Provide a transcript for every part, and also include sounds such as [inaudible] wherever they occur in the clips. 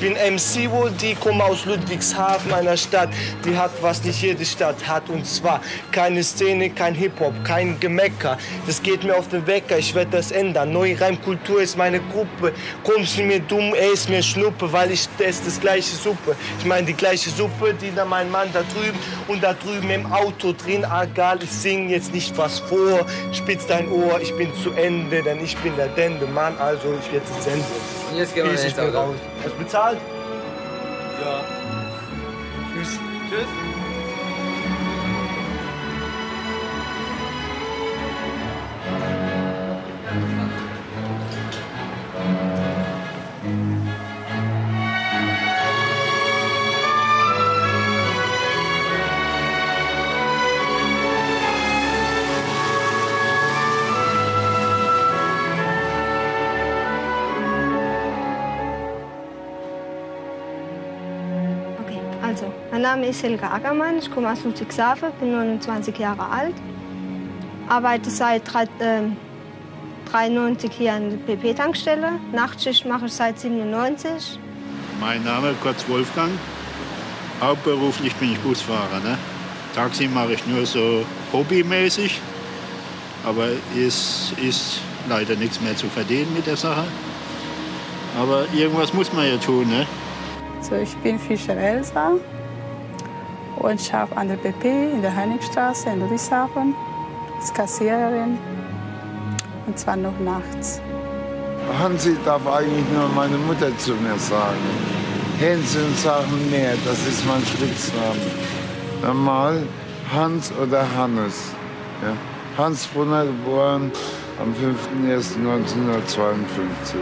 Ich bin MC wohl, die komme aus Ludwigshafen, einer Stadt, die hat, was nicht jede Stadt hat. Und zwar keine Szene, kein Hip-Hop, kein Gemecker. Das geht mir auf den Wecker, ich werde das ändern. Neue Reimkultur ist meine Gruppe. Kommst du mir dumm, ey, ist mir Schnuppe, weil ich esse das gleiche Suppe. Ich meine die gleiche Suppe, die da mein Mann da drüben und da drüben im Auto drin. Egal, ich sing jetzt nicht was vor. Spitz dein Ohr, ich bin zu Ende, denn ich bin der Dende Mann, also ich werde es senden. Jetzt gehen wir Peace, ich jetzt bin Auto. raus. Hast du bezahlt? Ja. Tschüss. Tschüss. Name ist Helga Ackermann, ich komme aus Ludwigshafen, bin 29 Jahre alt, arbeite seit drei- ähm, 93 hier an der PP-Tankstelle. Nachtschicht mache ich seit 97. Mein Name ist Kotz Wolfgang. Hauptberuflich bin ich Busfahrer. Ne? Taxi mache ich nur so hobbymäßig. Aber es ist leider nichts mehr zu verdienen mit der Sache. Aber irgendwas muss man ja tun. Ne? So, ich bin Fischer Elsa und ich habe an der BP in der Heinigstraße in Ludwigshafen als Kassiererin und zwar noch nachts. Hansi darf eigentlich nur meine Mutter zu mir sagen. Hänschen sagen mehr, das ist mein Spitzname. Normal Hans oder Hannes. Ja. Hans Brunner geboren am 5.1.1952.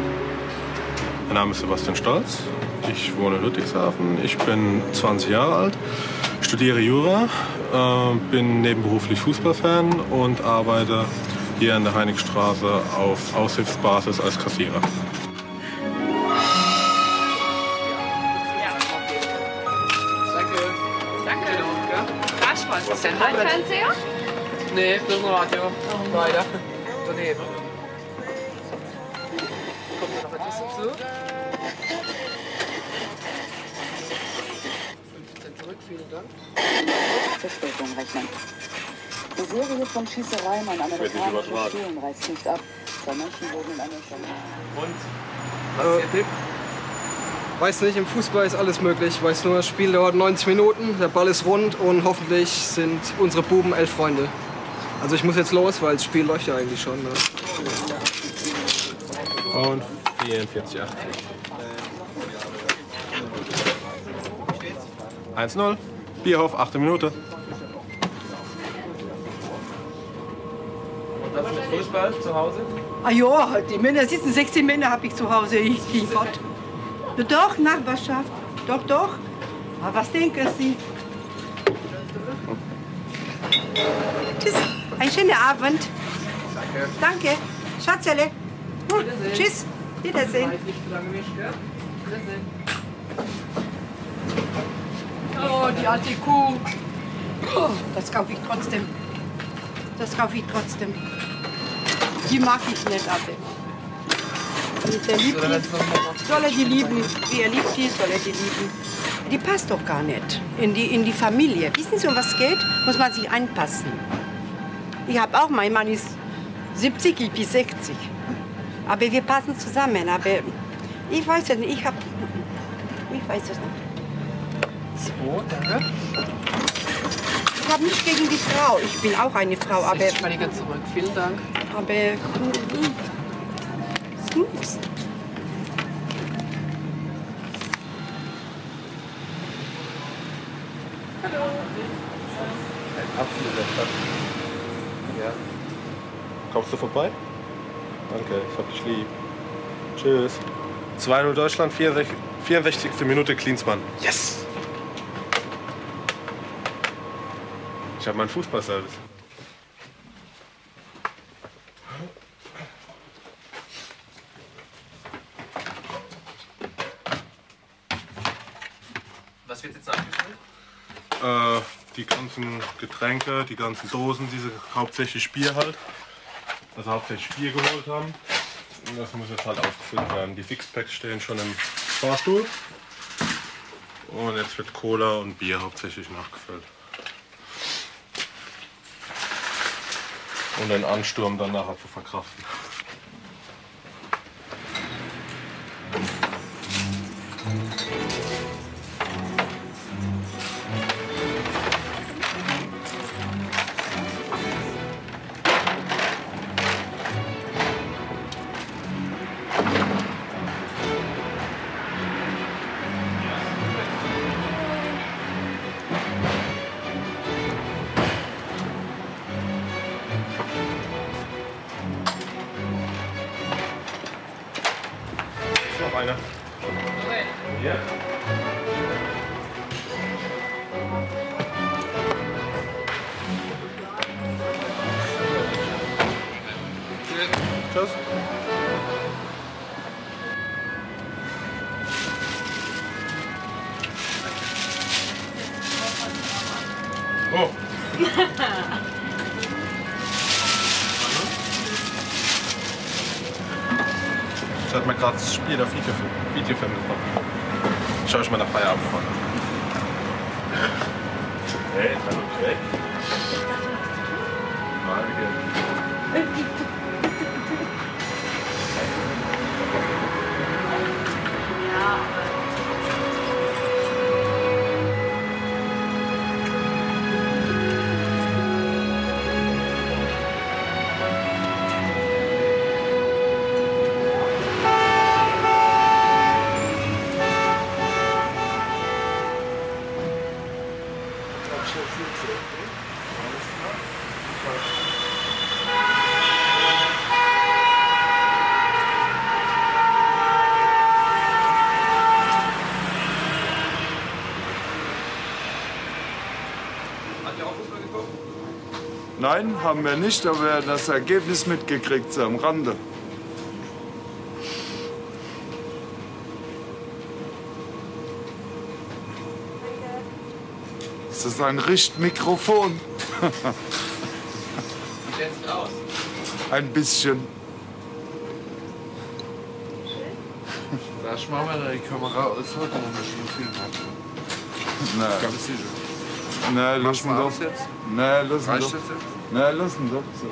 Mein Name ist Sebastian Stolz. Ich wohne in Ludwigshafen. Ich bin 20 Jahre alt, studiere Jura, äh, bin nebenberuflich Fußballfan und arbeite hier in der Heinigstraße auf Aushilfsbasis als Kassierer. Danke. Danke. Ach, Spaß. Ist der Fernseher? Nee, das ist ein Radio. Weiter. Daneben. Kommt noch etwas dazu? 15 zurück, vielen Dank. Verspätung rechnen. Die Serie von Schießereien an amerikanischen Schulen reißt nicht ab. Zwei Menschen wurden in einer Stadt. Was ist Ihr Tipp? Weiß nicht, im Fußball ist alles möglich. Weiß nur, das Spiel dauert 90 Minuten, der Ball ist rund und hoffentlich sind unsere Buben elf Freunde. Also ich muss jetzt los, weil das Spiel läuft ja eigentlich schon. Ne? Und 44, 1-0. Bierhof, 8. Minute. Und das mit Fußball zu Hause? Ah ja, die Männer sitzen, 16 Männer habe ich zu Hause. Ich bin Gott. Ja, Doch, Nachbarschaft. Doch, doch. Aber was denken Sie? Tschüss. Einen schönen Abend. Danke. Danke. Schatzele. Hm, Tschüss. Wiedersehen. Nicht zu lange mehr stört. Wiedersehen. Oh, die alte Kuh. Oh, das kaufe ich trotzdem. Das kaufe ich trotzdem. Die mag ich nicht, aber. Der liebt die. Soll er die lieben? Wie er liebt die, soll er die lieben. Die passt doch gar nicht in die, in die Familie. Wissen Sie, um was es geht? Muss man sich anpassen. Ich habe auch, mein Mann ist 70, ich bin 60. Aber wir passen zusammen. Aber ich weiß es nicht, ich habe. Ich weiß es nicht. So, danke. Ich habe nichts gegen die Frau. Ich bin auch eine Frau, aber. Ich ganz zurück. Vielen Dank. Aber. Snoops. Ein Apfel in der Stadt. Ja. Kommst du vorbei? Danke, ich hab dich lieb. Tschüss. 2-0 Deutschland, 64, 64. Minute Klinsmann. Yes! Ich habe meinen Fußballservice. Was wird jetzt nachgestellt? Äh, die ganzen Getränke, die ganzen Dosen, diese hauptsächlich Bier halt. Also hauptsächlich Bier geholt haben. Und das muss jetzt halt aufgefüllt werden. Die Fixpacks stehen schon im Fahrstuhl. Und jetzt wird Cola und Bier hauptsächlich nachgefüllt. Um den Ansturm dann nachher zu verkraften. Haben wir nicht, aber wir haben das Ergebnis mitgekriegt, so am Rande. Ist das ein Richtmikrofon? Jetzt aus. [laughs] Ein bisschen. Sag mal, mal die Kamera aus, heute noch ein bisschen Film Nein. Ganz sicher. Nein, lassen mal doch. Nein, lassen Reicht doch. Jetzt? Nein, lassen doch so.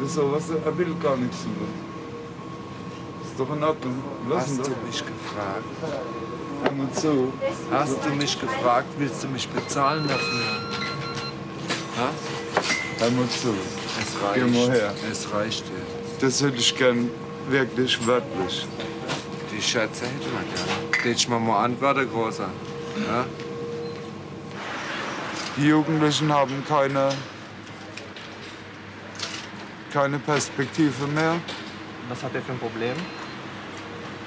Wieso, was? Er will gar nichts mehr. Ist doch in Ordnung. Lassen Hast doch. du mich gefragt? Hör mal zu. Hast du mich gefragt, willst du mich bezahlen dafür? Ha? Hör mal zu. Es reicht. Geh mal her. Es reicht jetzt. Das hätte ich gern wirklich wörtlich. Die Schätze hätte man gern. Hätte ich mal mal antworten, Großer. Ja? Die Jugendlichen haben keine, keine Perspektive mehr. Was hat er für ein Problem?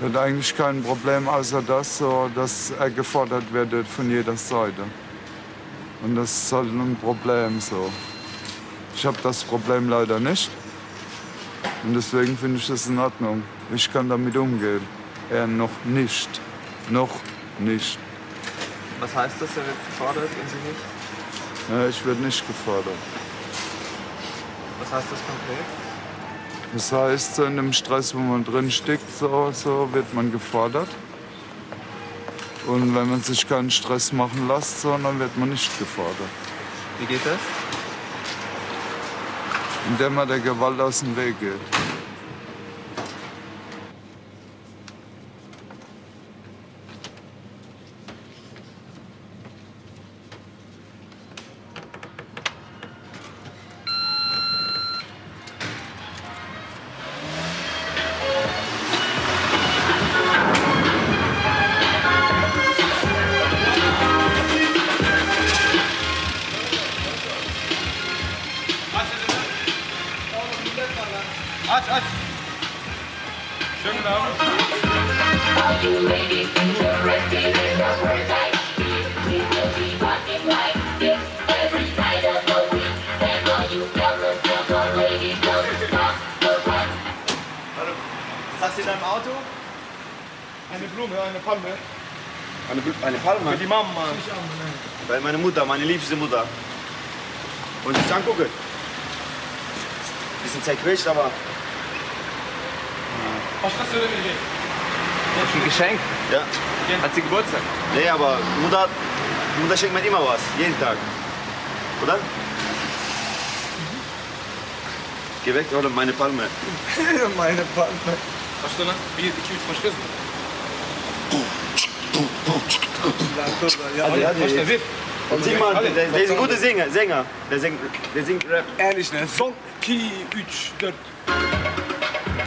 Hat eigentlich kein Problem, außer das, so, dass er gefordert wird von jeder Seite. Und das ist halt ein Problem so. Ich habe das Problem leider nicht. Und deswegen finde ich das in Ordnung. Ich kann damit umgehen. Er noch nicht. Noch nicht. Was heißt das, er wird gefordert und Sie nicht? Ja, ich werde nicht gefordert. Was heißt das konkret? Das heißt, so in dem Stress, wo man drin steckt, so, so wird man gefordert. Und wenn man sich keinen Stress machen lässt, so, dann wird man nicht gefordert. Wie geht das? Indem man der Gewalt aus dem Weg geht. Meine Mutter, meine liebste Mutter. Und ich angucke. Bisschen zerquetscht, aber. Was hast du denn mit? Ein Geschenk. Ja. Hat sie Geburtstag? Nee, aber Mutter, Mutter schenkt mir immer was. Jeden Tag. Oder? Geh weg, oder meine Palme. [laughs] meine Palme. Was du noch? Wie, ich will verschlüsseln. Also, ja, was der Wip? Sing mal, der, der ist ein guter Sänger. Sänger. Der singt, der singt Rap. Ehrlich, ne? Song, Ki, Üç, Dört.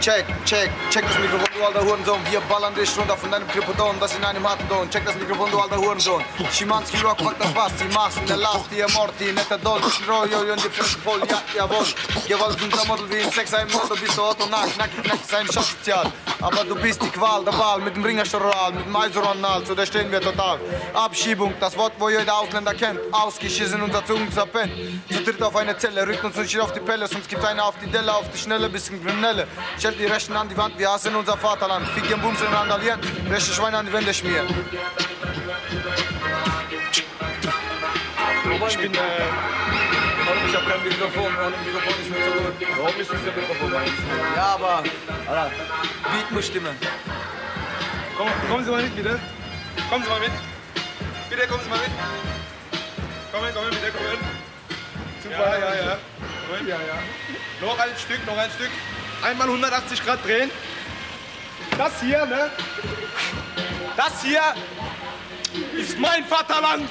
Check, check, check das Mikrofon, du alter Hurensohn. Wir ballern dich runter von deinem Krypodon, das in einem harten Ton. Check das Mikrofon, du alter Hurensohn. Schimanski Rock, fuck das was, die Massen, der Last, die Morty, netter Dolch, Royo, und die Fresse voll, ja, jawohl. Gewalt unser Model wie ein Sex, ein Motto, bist du Otto, nack, nack, nack, sein Schatz Aber du bist die Qual, der Wahl, mit dem Ringerstoral, mit dem Eiseronal, so da stehen wir total. Abschiebung, das Wort, wo jeder Ausländer kennt. Ausgeschissen, unser Zungen zerpennt. Zu dritt auf eine Zelle, rückt uns nicht auf die Pelle, sonst gibt einer auf die Delle, auf die Schnelle, bisschen Kriminelle. Stellt die Rechten an die Wand, wir hassen unser Vaterland. Fick ihren Bums und randalieren, rechte Schweine an die Wände schmieren. Ich bin, äh, ich hab kein Mikrofon, ohne Mikrofon ist nicht so gut. Warum ist nicht der Mikrofon eigentlich? Ja, aber, Alter, Beatmus-Stimme. Komm, kommen Sie mal mit, bitte. Kommen Sie mal mit. Bitte, kommen Sie mal mit. Kommen, kommen, bitte, kommen. Super, ja, ja. ja. Kommen, ja, ja. Noch ein Stück, noch ein Stück. Einmal 180 Grad drehen. Das hier, ne? Das hier ist mein Vaterland.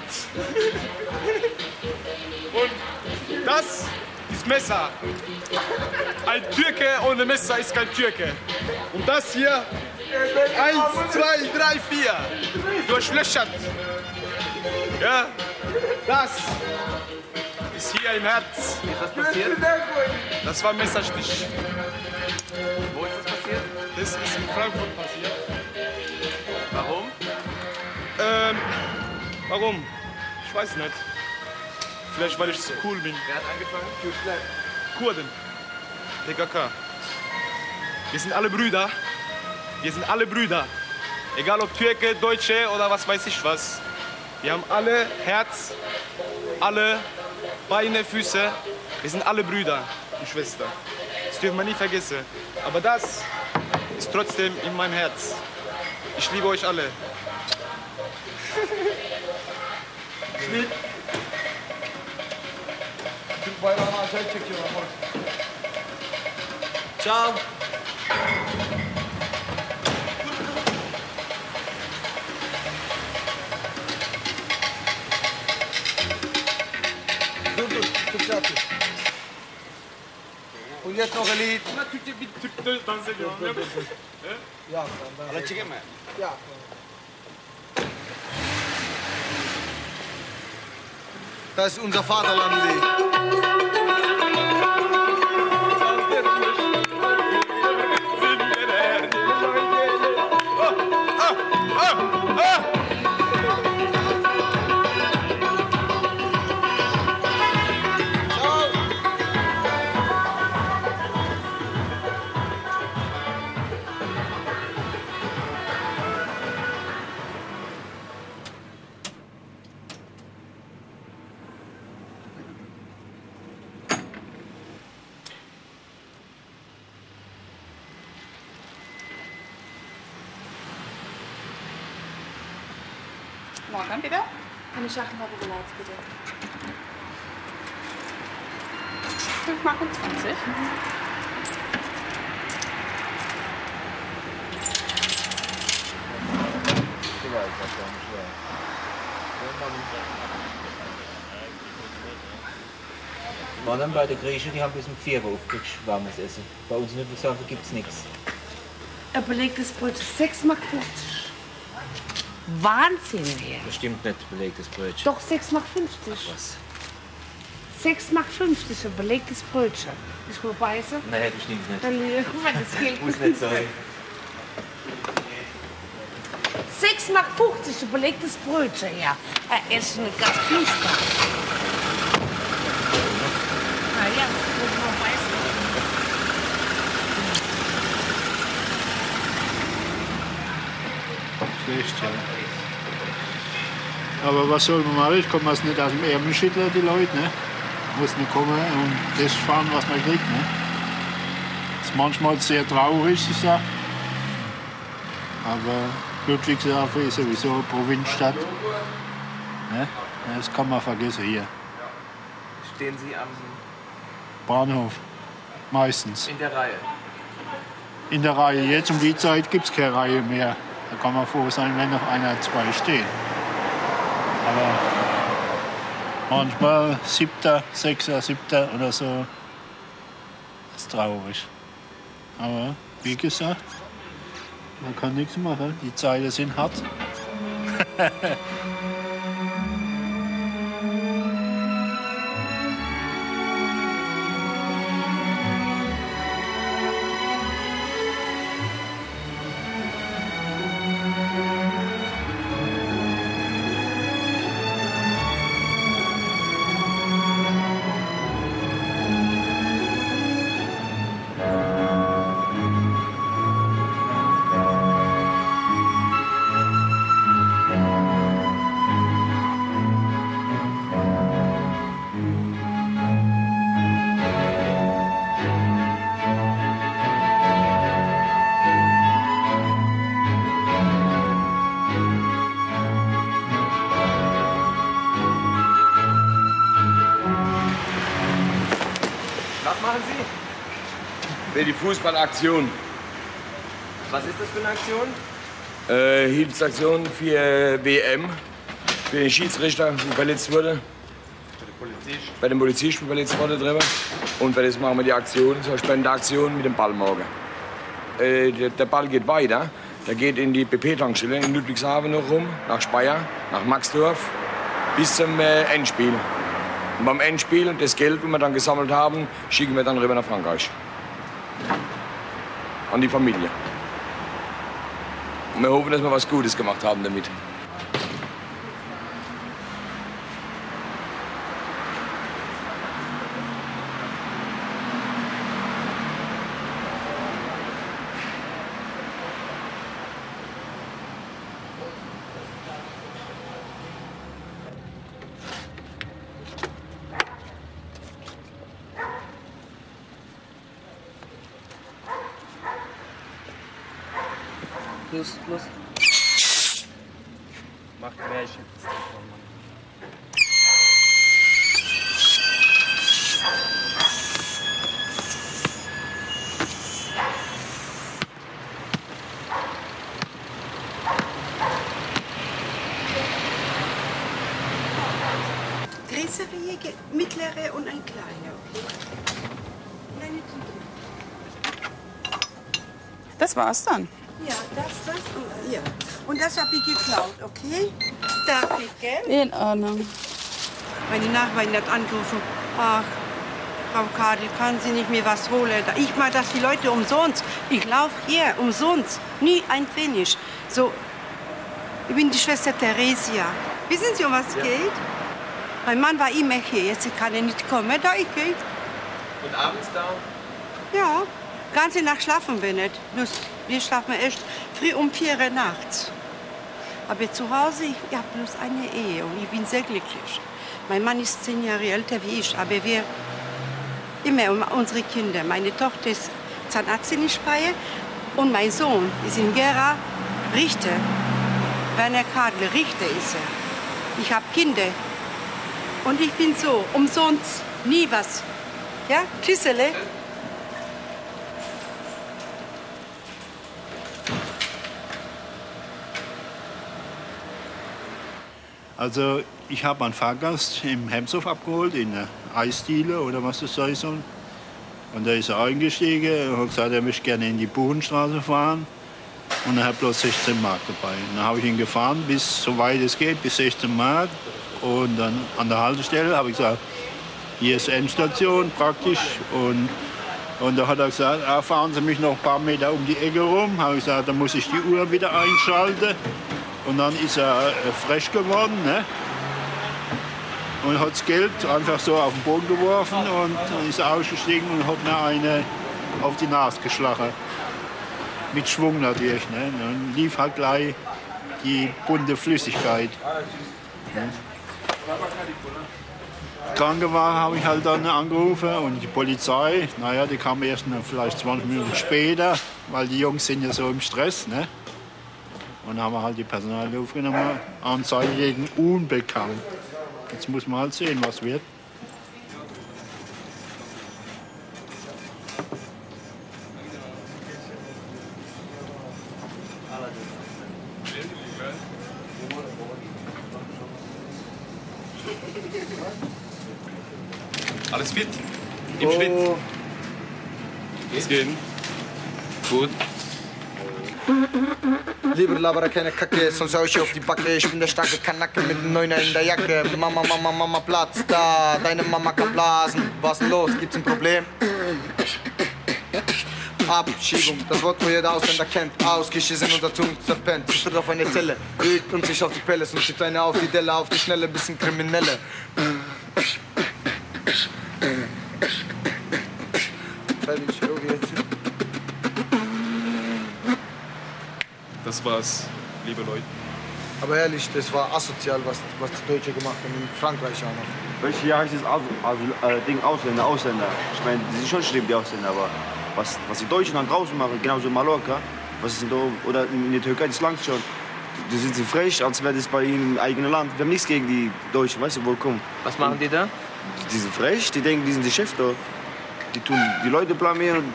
Und das ist Messer. Ein Türke ohne Messer ist kein Türke. Und das hier, eins, zwei, drei, vier, durchlöchert. Ja, das ist hier im Herz. Ist das passiert? Das war Messerstich. Wo ist das passiert? Das ist in Frankfurt passiert. Warum? Ähm, warum? Ich weiß nicht. Vielleicht weil ich so cool bin. Wer hat angefangen? Kurden. PKK. Wir sind alle Brüder. Wir sind alle Brüder. Egal ob Türke, Deutsche oder was weiß ich was. Wir haben alle Herz, alle Beine, Füße. Wir sind alle Brüder und Schwestern. Das dürfen wir nie vergessen. Aber das ist trotzdem in meinem Herz. Ich liebe euch alle. Schnitt. Türk bayrağını acayip çekiyorlar. Ciao. Dur dur, Türkçe atıyor. Und jetzt noch ein Lied. Dans ediyor. Dur, dur, dur, dur. Ja, dann, Alle çekeyim mi? Ja. Das ist unser Morgen bitte. Eine Schachtel Marmelade, bitte. 5 Mark und 20. War dann bei der Griechen, die haben bis um 4 Uhr aufgekriegt, warmes Essen. Bei uns in Ludwigshafen gibt es nichts. Ein belegtes Brot, 6,50 Mark. Wahnsinn hier. Bestimmt nicht belegtes Brötchen. Doch 6,50 Mark. Was? 6,50 Mark ein belegtes Brötchen. Ich will beißen. Nein, bestimmt nicht. Dann mal, [laughs] das Geld. Muss nicht sein. 6,50 Mark ein belegtes Brötchen, ja. Er ist eine ganz knusper. Na ja, muss man beißen. Schlecht, ja. Aber was soll man machen? Ich komme das nicht aus dem Ärmel schütteln, die Leute. Ne? Muss nicht kommen und das fahren, was man kriegt. Ne? Das ist manchmal sehr traurig, die Sache. Aber Ludwigshafen ist sowieso Provinzstadt. Ne? Das kann man vergessen hier. Stehen Sie am, Bahnhof. Meistens. in der Reihe. In der Reihe. Jetzt um die Zeit gibt es keine Reihe mehr. Da kann man froh sein, wenn noch einer, zwei stehen. Aber manchmal siebter, sechster, siebter oder so. Das ist traurig. Aber wie gesagt, man kann nichts machen. Die Zeiten sind hart. [laughs] Für die Fußballaktion. Was ist das für eine Aktion? Äh, Hilfsaktion für WM. Für den Schiedsrichter, der verletzt wurde. Bei dem Polizisten verletzt wurde drüber. Und für das machen wir die Aktion, so eine Spendeaktion mit dem Ball morgen. Äh, der, der Ball geht weiter. Der geht in die BP-Tankstelle in Ludwigshafen noch rum, nach Speyer, nach Maxdorf, bis zum äh, Endspiel. Und beim Endspiel, das Geld, das wir dann gesammelt haben, schicken wir dann rüber nach Frankreich. An die Familie. Und wir hoffen, dass wir was Gutes gemacht haben damit. Los, los. Macht Märchen. Größere, ge- mittlere und ein kleiner, okay? Kleine Tüte. Das war's dann. Ja, das, das und ja. Und das habe ich geklaut, okay? Darf ich, gell? In Ordnung. Meine Nachbarin hat angerufen, ach, Frau Kadel, kann Sie nicht mir was holen? Ich mache das die Leute umsonst. Ich laufe hier umsonst, nie ein Pfennig. So, ich bin die Schwester Theresia. Wissen Sie, um was es geht? Mein Mann war immer hier, jetzt kann er nicht kommen, da ich gehe. Und abends da? Ja, ganze Nacht schlafen wir nicht. Bloß, wir schlafen erst früh um vier nachts. Aber zu Hause, ich, habe bloß eine Ehe und ich bin sehr glücklich. Mein Mann ist zehn Jahre älter wie ich, aber wir immer um unsere Kinder. Meine Tochter ist Zahnärztin in Speyer und mein Sohn ist in Gera Richter. Werner Kadel, Richter ist er. Ich habe Kinder und ich bin so, umsonst, nie was. Ja, Tschüssele. Also ich habe einen Fahrgast im Hemshof abgeholt, in der Eisdiele oder was das sein soll. Und da ist er eingestiegen und hat gesagt, er möchte gerne in die Buchenstraße fahren. Und er hat bloß 16 Mark dabei. Und dann habe ich ihn gefahren, bis so weit es geht, bis 16 Mark. Und dann an der Haltestelle habe ich gesagt, hier ist Endstation praktisch. Und, und da hat er gesagt, ah, fahren Sie mich noch ein paar Meter um die Ecke rum. Habe ich gesagt, dann muss ich die Uhr wieder einschalten. Und dann ist er äh, frech geworden ne? und hat das Geld einfach so auf den Boden geworfen und dann ist er ausgestiegen und hat mir eine auf die Nase geschlagen. Mit Schwung natürlich. Ne? Dann lief halt gleich die bunte Flüssigkeit. Ne? Krankenwagen habe ich halt dann angerufen und die Polizei, naja, die kam erst vielleicht 20 Minuten später, weil die Jungs sind ja so im Stress. Ne? Und haben wir halt die Personal aufgenommen, Anzeige gegen Unbekannt. Jetzt muss man halt sehen, was wird. Laber keine Kacke, sonst hau ich auf die Backe. Ich bin der starke Kanacke mit einem Neuner in der Jacke. Mama, Mama, Mama, Platz da. Deine Mama kann blasen. Was los? Gibt's ein Problem? Abschiebung, das Wort, wo jeder Ausländer kennt. Ausgeschissen und dazu zerpennt. Tritt auf eine Zelle, legt und sich auf die Pelles und schiebt eine auf die Delle, auf die Schnelle, bisschen Kriminelle. Fertig, Yogi, jetzt. Das war's, liebe Leute. Aber ehrlich, das war asozial, was, was die Deutsche gemacht haben, in Frankreich auch noch. Welches Jahr ist das also, also, äh, Ding Ausländer, Ausländer? Ich meine, die sind schon schlimm, die Ausländer, aber was, was die Deutschen dann draußen machen, genauso in Mallorca, was ist denn da, oder in der Türkei, das langt schon. Die sind so frech, als wäre das bei ihnen im eigenen Land. Wir haben nichts gegen die Deutschen, weißt du, wo kommen. Was machen die da? Die sind frech, die denken, die sind die Chef da. Die tun die Leute blamieren.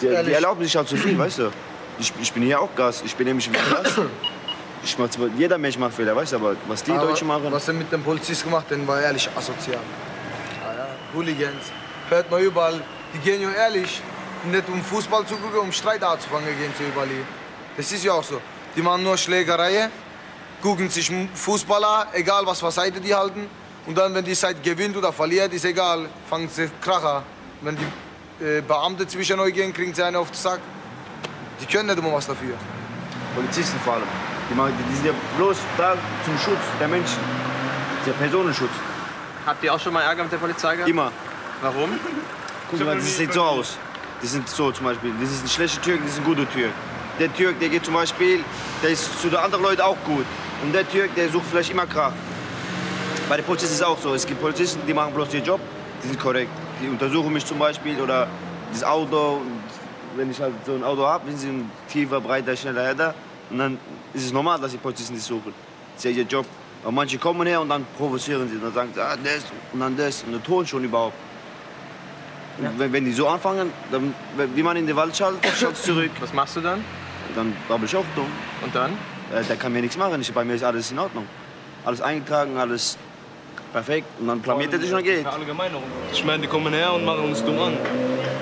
Die, die erlauben sich halt zu viel, weißt du. Ich, ich bin hier auch Gast, ich bin nämlich im Gast. Ich mach jeder Mensch macht Fehler, weißt du, aber was die Aber Deutschen machen. Was er mit dem Polizist gemacht hat, war ehrlich asozial. Ja, ja. Hooligans. Hört man überall. Die gehen ja ehrlich, nicht um Fußball zu gucken, um Streit anzufangen, gehen sie überall hier. Das ist ja auch so. Die machen nur Schlägerei, gucken sich Fußball an, egal was für Seite die halten. Und dann, wenn die Seite gewinnt oder verliert, ist egal, fangen sie Kracher. Wenn die äh, Beamte zwischen euch gehen, kriegen sie einen auf den Sack. Die können nicht immer was dafür. Polizisten vor allem. Die, machen, die sind ja bloß da zum Schutz der Menschen. Der Personenschutz. Habt ihr auch schon mal Ärger mit der Polizei gehabt? Immer. Warum? Guck mal, das sieht so aus. Die sind so zum Beispiel. Das ist ein schlechter Türk, das ist ein guter Türk. Der Türk, der geht zum Beispiel, der ist zu den anderen Leuten auch gut. Und der Türk, der sucht vielleicht immer Krach. Bei den Polizisten ist es auch so. Es gibt Polizisten, die machen bloß ihren Job, die sind korrekt. Die untersuchen mich zum Beispiel oder das Auto. Wenn ich halt so ein Auto habe, sind sie ein tiefer, breiter, schneller Header. Und dann ist es normal, dass die Polizisten das suchen. Das ist ja ihr Job. Aber manche kommen her und dann provozieren sie. Und dann sagen sie, ah, das und dann das. Und der Ton schon überhaupt. Und Wenn, wenn die so anfangen, dann, wie man in den Wald schaltet, schaltet zurück. Was machst du dann? Dann brabbel ich auch dumm. Und dann? Äh, der kann mir nichts machen. Ich, bei mir ist alles in Ordnung. Alles eingetragen, alles perfekt. Und dann blamiert er sich und geht. Allgemeinerung. Ich meine, die kommen her und machen uns dumm an.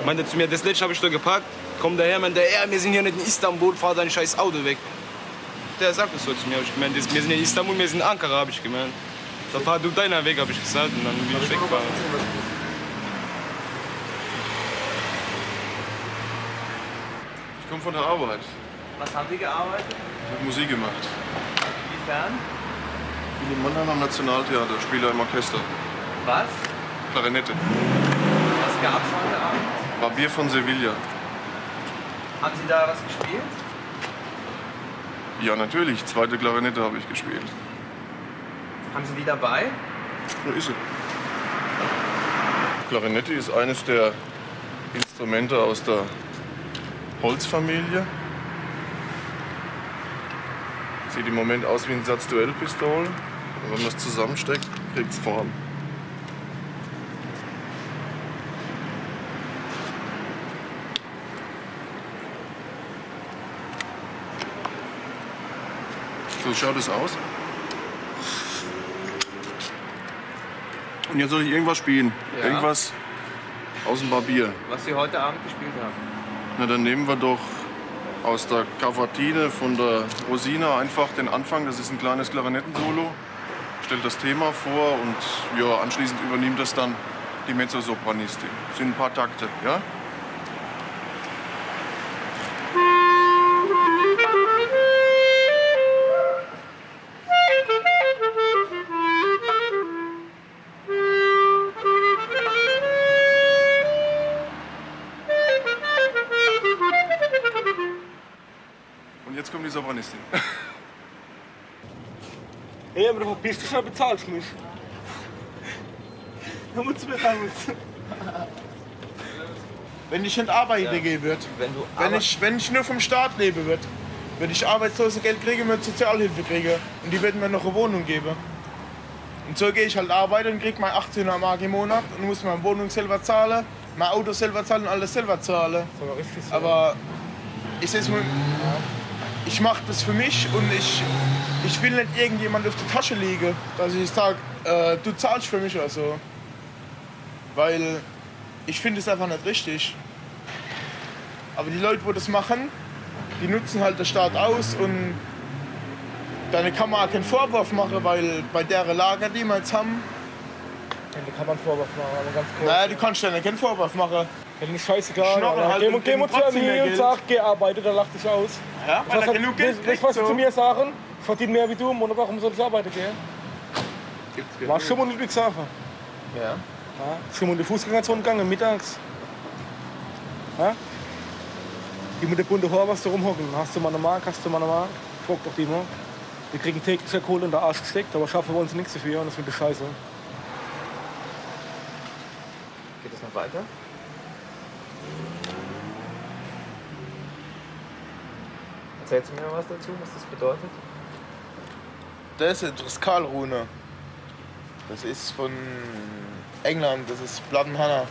Meinte zu mir, das letzte habe ich da geparkt. Kommt daher, meinte, ja, wir sind hier nicht in Istanbul, fahr dein scheiß Auto weg. Der sagt das so zu mir. Hab ich gemeint, das- wir sind in Istanbul, wir sind in Ankara, habe ich gemeint. Da fahr du deiner Weg, habe ich gesagt. Und dann bin ich weggefahren. Ich komme von der Arbeit. Was haben Sie gearbeitet? Ich habe Musik gemacht. Inwiefern? Ich bin in Mannheim am Nationaltheater, spiele im Orchester. Was? Klarinette. Was gab's heute Abend? Barbier von Sevilla. Haben Sie da was gespielt? Ja, natürlich. Zweite Klarinette habe ich gespielt. Haben Sie die dabei? Wo ist sie? Klarinette ist eines der Instrumente aus der Holzfamilie. Sieht im Moment aus wie ein Satz Duellpistolen. Und wenn man es zusammensteckt, kriegt es Form. So schaut es aus. Und jetzt soll ich irgendwas spielen. Ja. Irgendwas aus dem Barbier. Was Sie heute Abend gespielt haben? Na, dann nehmen wir doch aus der Cavatine von der Rosina einfach den Anfang. Das ist ein kleines Klarinettensolo. Stellt das Thema vor und ja, anschließend übernimmt das dann die Mezzosopranistin. Das sind ein paar Takte, ja? Dich, aber bezahlst mich. Hör mal zu mir raus. Wenn ich nicht arbeiten Ja. gehen würde, Wenn du wenn ich, wenn ich nur vom Staat leben würde, Wenn ich Arbeitslosengeld kriege, würde ich Sozialhilfe kriegen. Und die würden mir noch eine Wohnung geben. Und so gehe ich halt arbeiten und kriege meine 1800 Mark im Monat und muss meine Wohnung selber zahlen, mein Auto selber zahlen und alles selber zahlen. aber richtig so. Aber ich mal, ich mache das für mich und ich, ich will nicht irgendjemand auf die Tasche legen, dass ich sage, äh, du zahlst für mich oder so. Weil ich finde es einfach nicht richtig. Aber die Leute, die das machen, die nutzen halt den Staat aus und dann kann man auch keinen Vorwurf machen, weil bei der Lage, die wir jetzt haben, Ja, da kann man Vorwurf machen, aber ganz kurz. naja, du kannst ja keinen Vorwurf machen. Wenn nicht scheißegal. Schnorren halt Geh, und geh mal kriegen zu mir und sag, geh arbeiten, da lacht dich aus. Ja, weil Was er genug Geld das, was so. zu mir sagen, verdiene mehr wie du im Monat, warum soll ich arbeiten gehen? War schon mal in Ludwigshafen. Ja. Ja, schon mal in die Fußgängerzone gegangen, mittags. Ja? Die mit der bunten Haar, was da rumhocken. Hast du mal eine Mark, hast du mal eine Mark? Frag doch die mal. Die kriegen täglich Kohle in der Arsch gesteckt, aber schaffen wir uns nichts dafür und das finde ich scheiße. Geht es noch weiter? Erzählst du mir was dazu, was das bedeutet? Das ist das Karlrune. Das ist von England, das ist Blood and Hannah.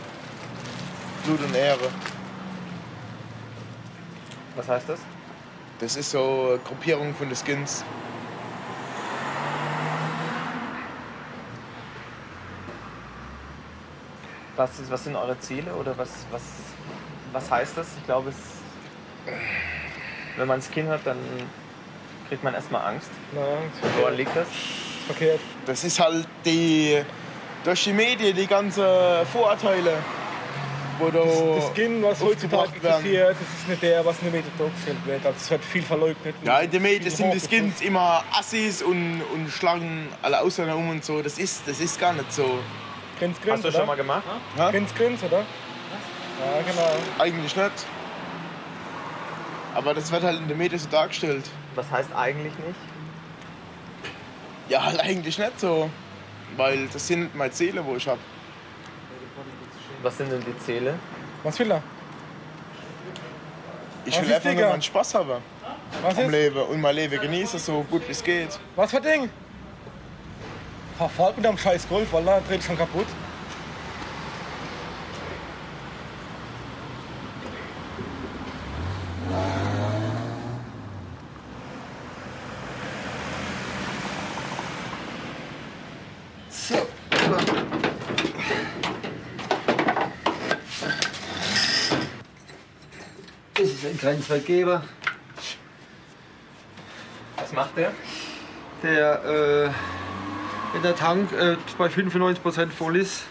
Blut und Ehre. Was heißt das? Das ist so eine Gruppierung von den Skins. Was, ist, was sind eure Ziele oder was, was, was heißt das? Ich glaube, es, wenn man Skin hat, dann kriegt man erstmal Angst. Woran liegt das? Verkehrt. Das ist halt die durch die Medien die ganzen Vorurteile, wo da Das Skin, was heutzutage passiert, das ist nicht der, was in der Medien dargestellt wird. Also es wird viel verleugnet. Ja, in den Medien sind die. Skins immer Assis und, und schlagen alle Ausländer um und so. Das ist, das ist gar nicht so. Grins, Hast du schon mal gemacht? Ja? Grins, Grins, oder? Ja, genau. Eigentlich nicht. Aber das wird halt in den Medien so dargestellt. Was heißt eigentlich nicht? Ja, halt [laughs] eigentlich nicht so. Weil das sind nicht meine Ziele, wo ich habe. Was sind denn die Ziele? Was will er? Ich Was will ist, einfach nur Digga? meinen Spaß haben. Was am ist? Leben und mein Leben genießen, so gut wie es geht. Was für Ding? Verfahrt mit einem scheiß Golf, Wallah, dreht schon kaputt. So. Das ist ein Grenzwertgeber. Was macht der? Der, äh, wenn der Tank äh, bei 95% voll ist,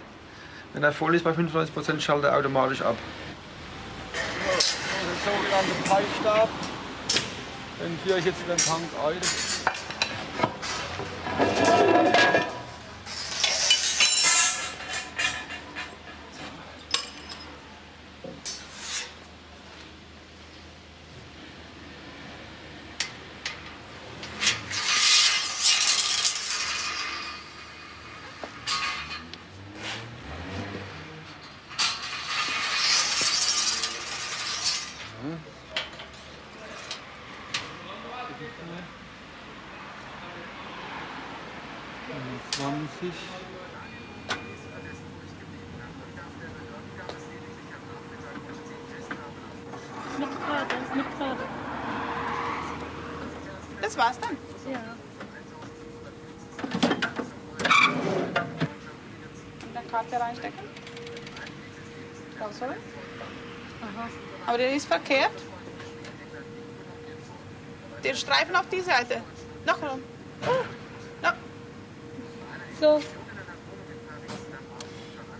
wenn er voll ist bei 95% schaltet er automatisch ab. Der sogenannte Peitstab. Den führe ich jetzt in den Tank ein. Zwanzig. Mit Karte, mit Karte. Das war's dann? Ja. In der Karte reinstecken. Rausholen. Aha. Aber der ist verkehrt. Den Streifen auf die Seite. Noch rum. No. So.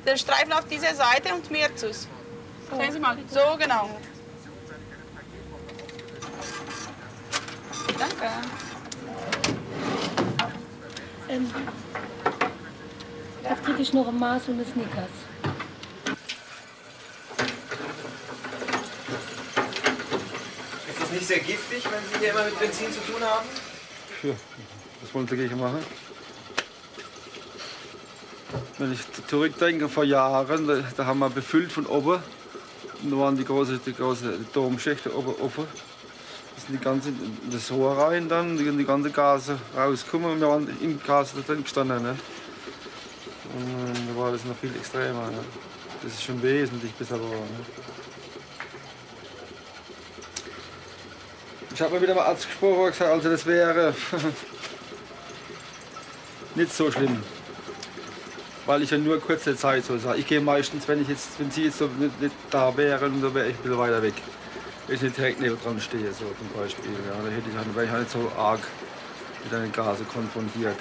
Den Streifen auf diese Seite und mehr zus. Sehen Sie mal. So genau. Danke. Ähm, da kriege ich noch ein Maß und eine Snickers. Ist das nicht sehr giftig, wenn Sie hier immer mit Benzin zu tun haben? Ja, was wollen Sie gegen machen? Wenn ich zurückdenke, vor Jahren, da, da haben wir befüllt von oben. Und da waren die großen die große Domschächte oben offen. bis die ganze, das Rohr rein, dann die, die ganze Gase rauskommen und wir waren im Gas da drin gestanden. Ne? Und da war das noch viel extremer. Ne? Das ist schon wesentlich besser geworden. Ne? Ich habe mal wieder mal Arzt gesprochen und gesagt, also das wäre [laughs] nicht so schlimm. Weil ich ja nur kurze Zeit so sage. Ich gehe meistens, wenn ich jetzt, wenn sie jetzt so nicht, nicht da wären, so wäre ich ein bisschen weiter weg. Wenn ich nicht direkt neben dran stehe, so zum Beispiel. Ja, da hätte ich halt, wäre ich halt nicht so arg mit den Gase konfrontiert.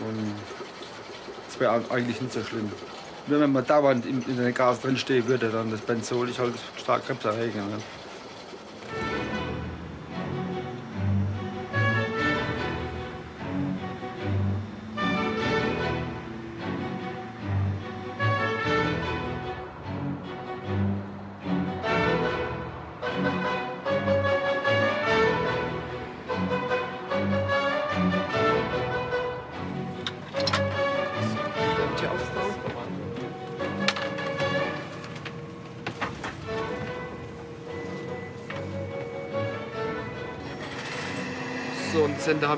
Und das wäre eigentlich nicht so schlimm. Nur wenn man dauernd in, in den Gas drin stehen würde, dann das Benzol ist halt stark krebserregend. Ne?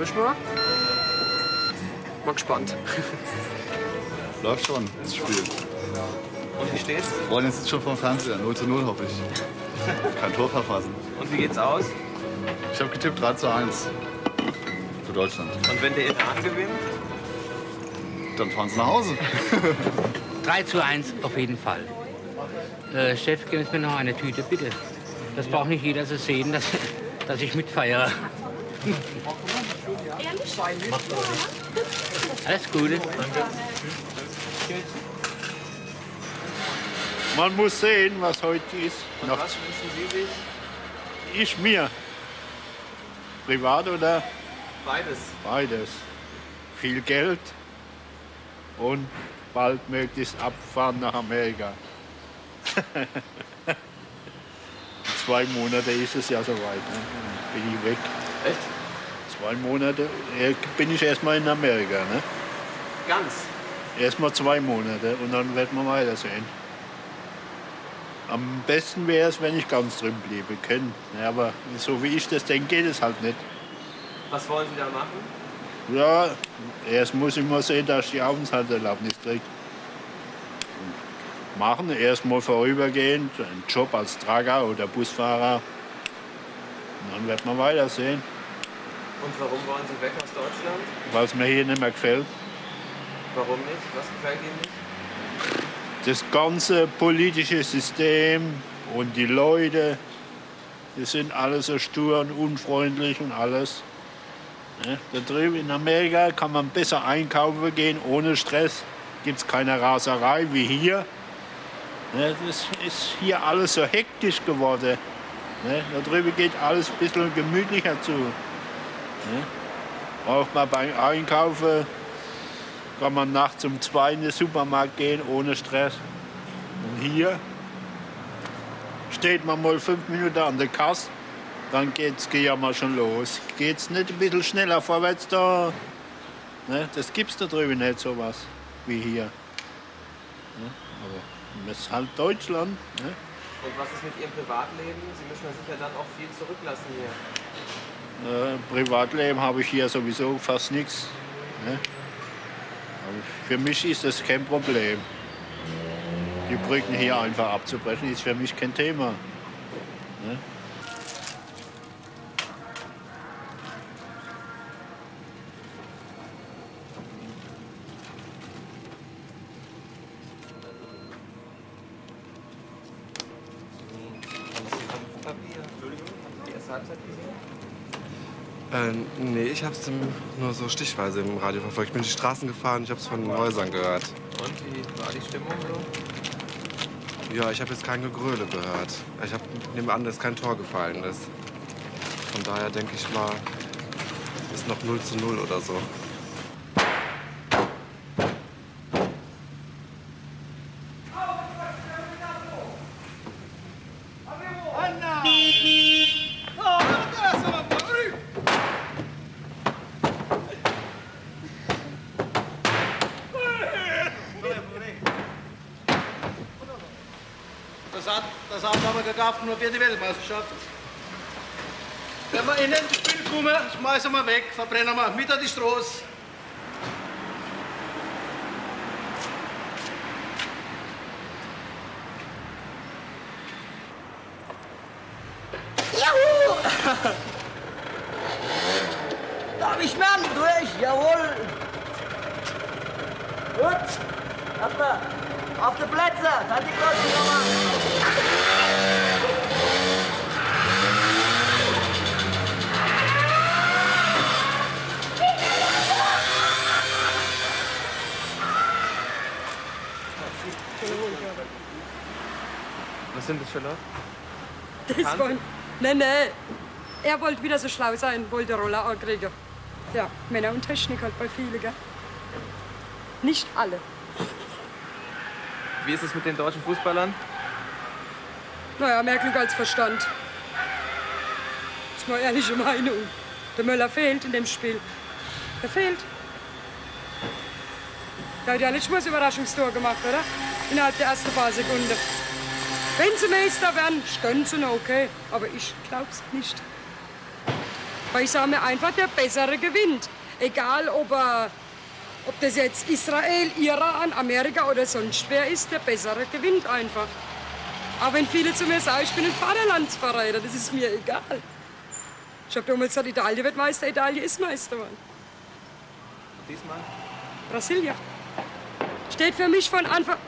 Ich mal. Gespannt. [laughs] Läuft schon, das Spiel. Und wie steht's? Freundin sitzt schon vom Fernseher. 0 zu 0 hoffe ich. [laughs] Kein Tor verfassen. Und wie geht's aus? Ich habe getippt 3 zu 1. Für Deutschland. Und wenn der Iran gewinnt? Dann fahren sie nach Hause. [laughs] 3 zu 1 auf jeden Fall. Äh, Chef, geben Sie mir noch eine Tüte, bitte. Das braucht nicht jeder zu sehen, dass, dass ich mitfeiere. Alles Gute. Man muss sehen, was heute ist. Und Noch was wünschen Sie sich? ich mir. Privat oder Beides. beides. Viel Geld und bald möglichst abfahren nach Amerika. [laughs] In zwei Monate ist es ja soweit. Ne? Dann bin ich weg. Echt? Zwei Monate äh, bin ich erstmal in Amerika. Ne? Ganz. Erstmal zwei Monate und dann wird man weitersehen. Am besten wäre es, wenn ich ganz drin bliebe können. Ja, aber so wie ich das denke, geht es halt nicht. Was wollen Sie da machen? Ja, erst muss ich mal sehen, dass ich die Aufenthaltserlaubnis kriege. Machen, erst mal vorübergehend, einen Job als Trager oder Busfahrer. Und dann wird man weitersehen, Und warum wollen Sie weg aus Deutschland? weil es mir hier nicht mehr gefällt. Warum nicht? Was gefällt Ihnen nicht? Das ganze politische System und die Leute, die sind alle so stur und unfreundlich und alles. Ne? Da drüben in Amerika kann man besser einkaufen gehen ohne Stress. Gibt es keine Raserei wie hier. Ne? Das ist hier alles so hektisch geworden. Ne? Da drüben geht alles ein bisschen gemütlicher zu. Braucht man beim Einkaufen, kann man nachts um zwei in den Supermarkt gehen ohne Stress. Und hier steht man mal fünf Minuten an der Kasse, dann geht's Gejammer schon los. Geht's nicht ein bisschen schneller vorwärts da? Ne? Das gibt's da drüben nicht sowas wie hier. Ne? Aber das ist halt Deutschland. Ne? Und was ist mit Ihrem Privatleben? Sie müssen ja sicher dann auch viel zurücklassen hier. Äh, Privatleben habe ich hier sowieso fast nichts. Ne? Für mich ist das kein Problem. Die Brücken hier einfach abzubrechen, ist für mich kein Thema. Ne? Ich hab's im, nur so stichweise im Radio verfolgt. Ich bin die Straßen gefahren, ich hab's von den Häusern gehört. Und wie war die Stimmung so? Ja, ich habe jetzt kein Gegröle gehört. Ich hab, nehme an, dass kein Tor gefallen ist. Von daher denke ich mal, ist noch 0 zu 0 oder so. Meisterschaften, nur für die Weltmeisterschaft. Wenn wir in den Spiel kommen, schmeißen wir weg, verbrennen wir, mit an die Straße. Sind das war, nein, nein. Er wollte wieder so schlau sein, wollte Roller ankriegen. Ja, Männer und Technik halt bei vielen, gell? Nicht alle. Wie ist es mit den deutschen Fußballern? Naja, mehr Glück als Verstand. Das ist meine ehrliche Meinung. Der Möller fehlt in dem Spiel. Er fehlt. Der hat ja letztes Mal das Überraschungstor gemacht, oder? Innerhalb der ersten paar Sekunden. Wenn sie Meister werden, stehen sie noch okay. Aber ich glaub's nicht. Weil ich sage mir einfach, der Bessere gewinnt. Egal, ob, er, ob das jetzt Israel, Iran, Amerika oder sonst wer ist, der Bessere gewinnt einfach. Auch wenn viele zu mir sagen, ich bin ein Vaterlandsverräter, das ist mir egal. Ich habe damals gesagt, Italien wird Meister, Italien ist Meister geworden. Diesmal? Brasilia. Steht für mich von Anfang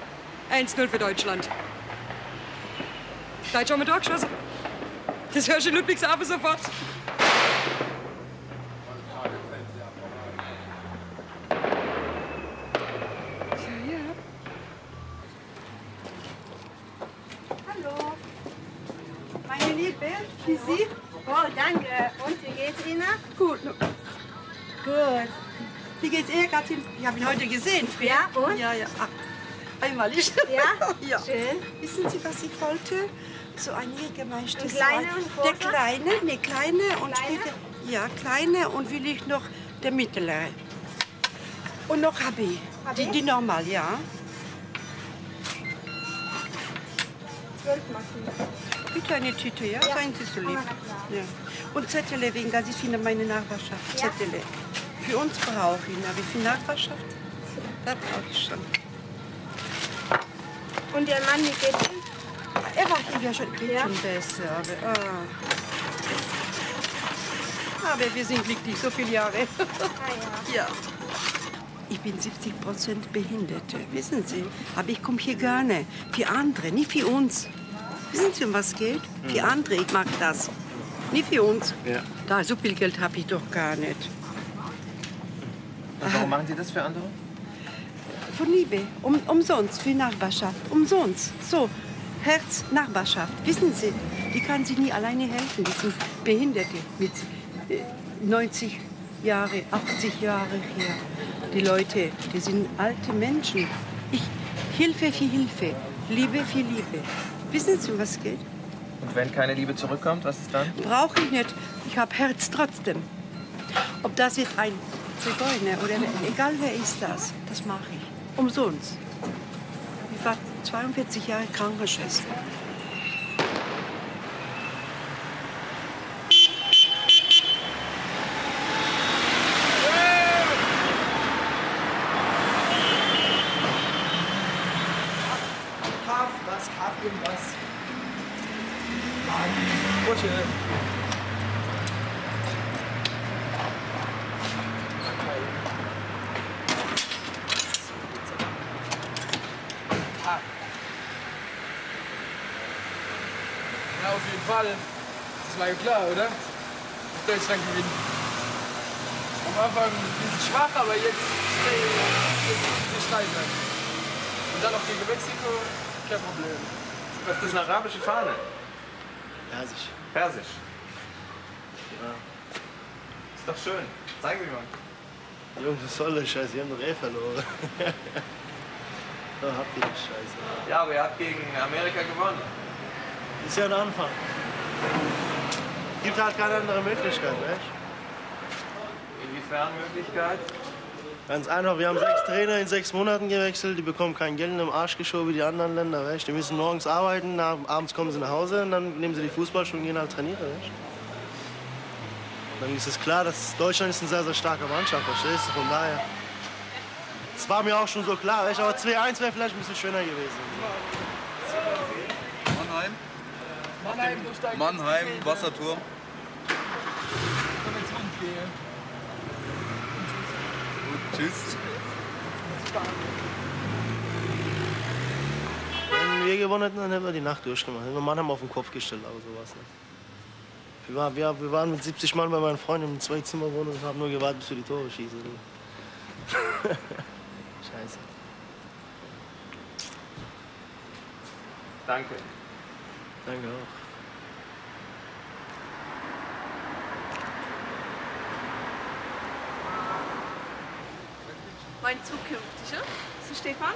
1-0 für Deutschland. Gleich schon mit Tor geschossen. Das hörst du in Ludwigshafen sofort. Ja, ja. Hallo. Meine Liebe, wie Sie? Oh, danke. Und wie geht's Ihnen? Gut. Gut. Wie geht's ihr, Katrin? Ich habe ihn heute gesehen. Fred. Ja, und? Ja, ja. Ah, einmalig. Ja? [laughs] ja. Schön. Wissen Sie, was ich wollte? So ein so ein- und Der kleine, ne, kleine und Kleiner? später. Ja, kleine und will ich noch der mittlere. Und noch HB. Die, die normal, ja. Zwölf Maschinen. Die kleine Tüte, ja? Ja. Seien Sie so lieb. Ja. Und Zettel wegen, das ist in meiner Nachbarschaft. Ja. Zettel. Für uns brauche ich ihn, aber für Nachbarschaft, da brauche ich schon. Und Ihr Mann, wie geht's? Er war hier schon, geht Ja. schon besser, aber, ah. aber wir sind glücklich, so viele Jahre. [laughs] Ah, ja. Ich bin 70 Prozent Behinderte, wissen Sie. Aber ich komme hier gerne. Für andere, nicht für uns. Wissen Sie, um was es geht? Für Mhm. andere, ich mag das. Nicht für uns. Ja. Da, so viel Geld habe ich doch gar nicht. Und warum machen Sie das für andere? Von Liebe, um, umsonst, für Nachbarschaft, umsonst. So, Herz, Nachbarschaft. Wissen Sie, die kann sich nie alleine helfen. Die sind Behinderte mit äh, 90 Jahre, 80 Jahre her. Die Leute, die sind alte Menschen. Ich, Hilfe für Hilfe, Liebe für Liebe. Wissen Sie, um was es geht? Und wenn keine Liebe zurückkommt, was ist dann? Brauche ich nicht. Ich habe Herz trotzdem. Ob das jetzt ein Zigeuner oder egal wer ist das, das mache ich. Umsonst. Ich war 42 Jahre Krankenschwester. Kaff, was? Kaff irgendwas? Bursche. Ja, auf jeden Fall. Das war ja klar, oder? Deutschland gewinnt. Am Anfang ein bisschen schwach, aber jetzt ist steigern. Und dann noch gegen Mexiko, kein Problem. Was ist das, eine arabische Fahne? Persisch. Persisch. Ja. Ist doch schön. Zeigen Sie mal. Jungs, was soll der Scheiß? Wir haben doch eh verloren. [laughs] da habt ihr die Scheiße. Ja, aber er hat gegen Amerika gewonnen. Ist ja ein Anfang. Gibt halt keine andere Möglichkeit, weißt Inwiefern Möglichkeit? Ganz einfach, wir haben sechs Trainer in sechs Monaten gewechselt, die bekommen kein Geld in den Arsch geschoben wie die anderen Länder, weißt? Die müssen morgens arbeiten, abends kommen sie nach Hause und dann nehmen sie die Fußballschuhe und gehen halt trainieren, weißt? Dann ist es klar, dass Deutschland ist eine sehr, sehr starke Mannschaft, verstehst du? Von daher. Es war mir auch schon so klar, weißt aber 2-1 wäre vielleicht ein bisschen schöner gewesen. Mannheim. Mannheim. Wasserturm. Komm ins Rund gehen. Gut, tschüss. Wenn wir gewonnen hätten, dann hätten wir die Nacht durchgemacht. Hätten wir Mannheim auf den Kopf gestellt, aber sowas nicht. Wir waren, wir, wir waren mit 70 Mann bei meinen Freunden im Zwei-Zimmer-Wohnung und haben nur gewartet, bis wir die Tore schießen. [laughs] Scheiße. Danke. Danke auch. Mein zukünftiger, ist Stefan.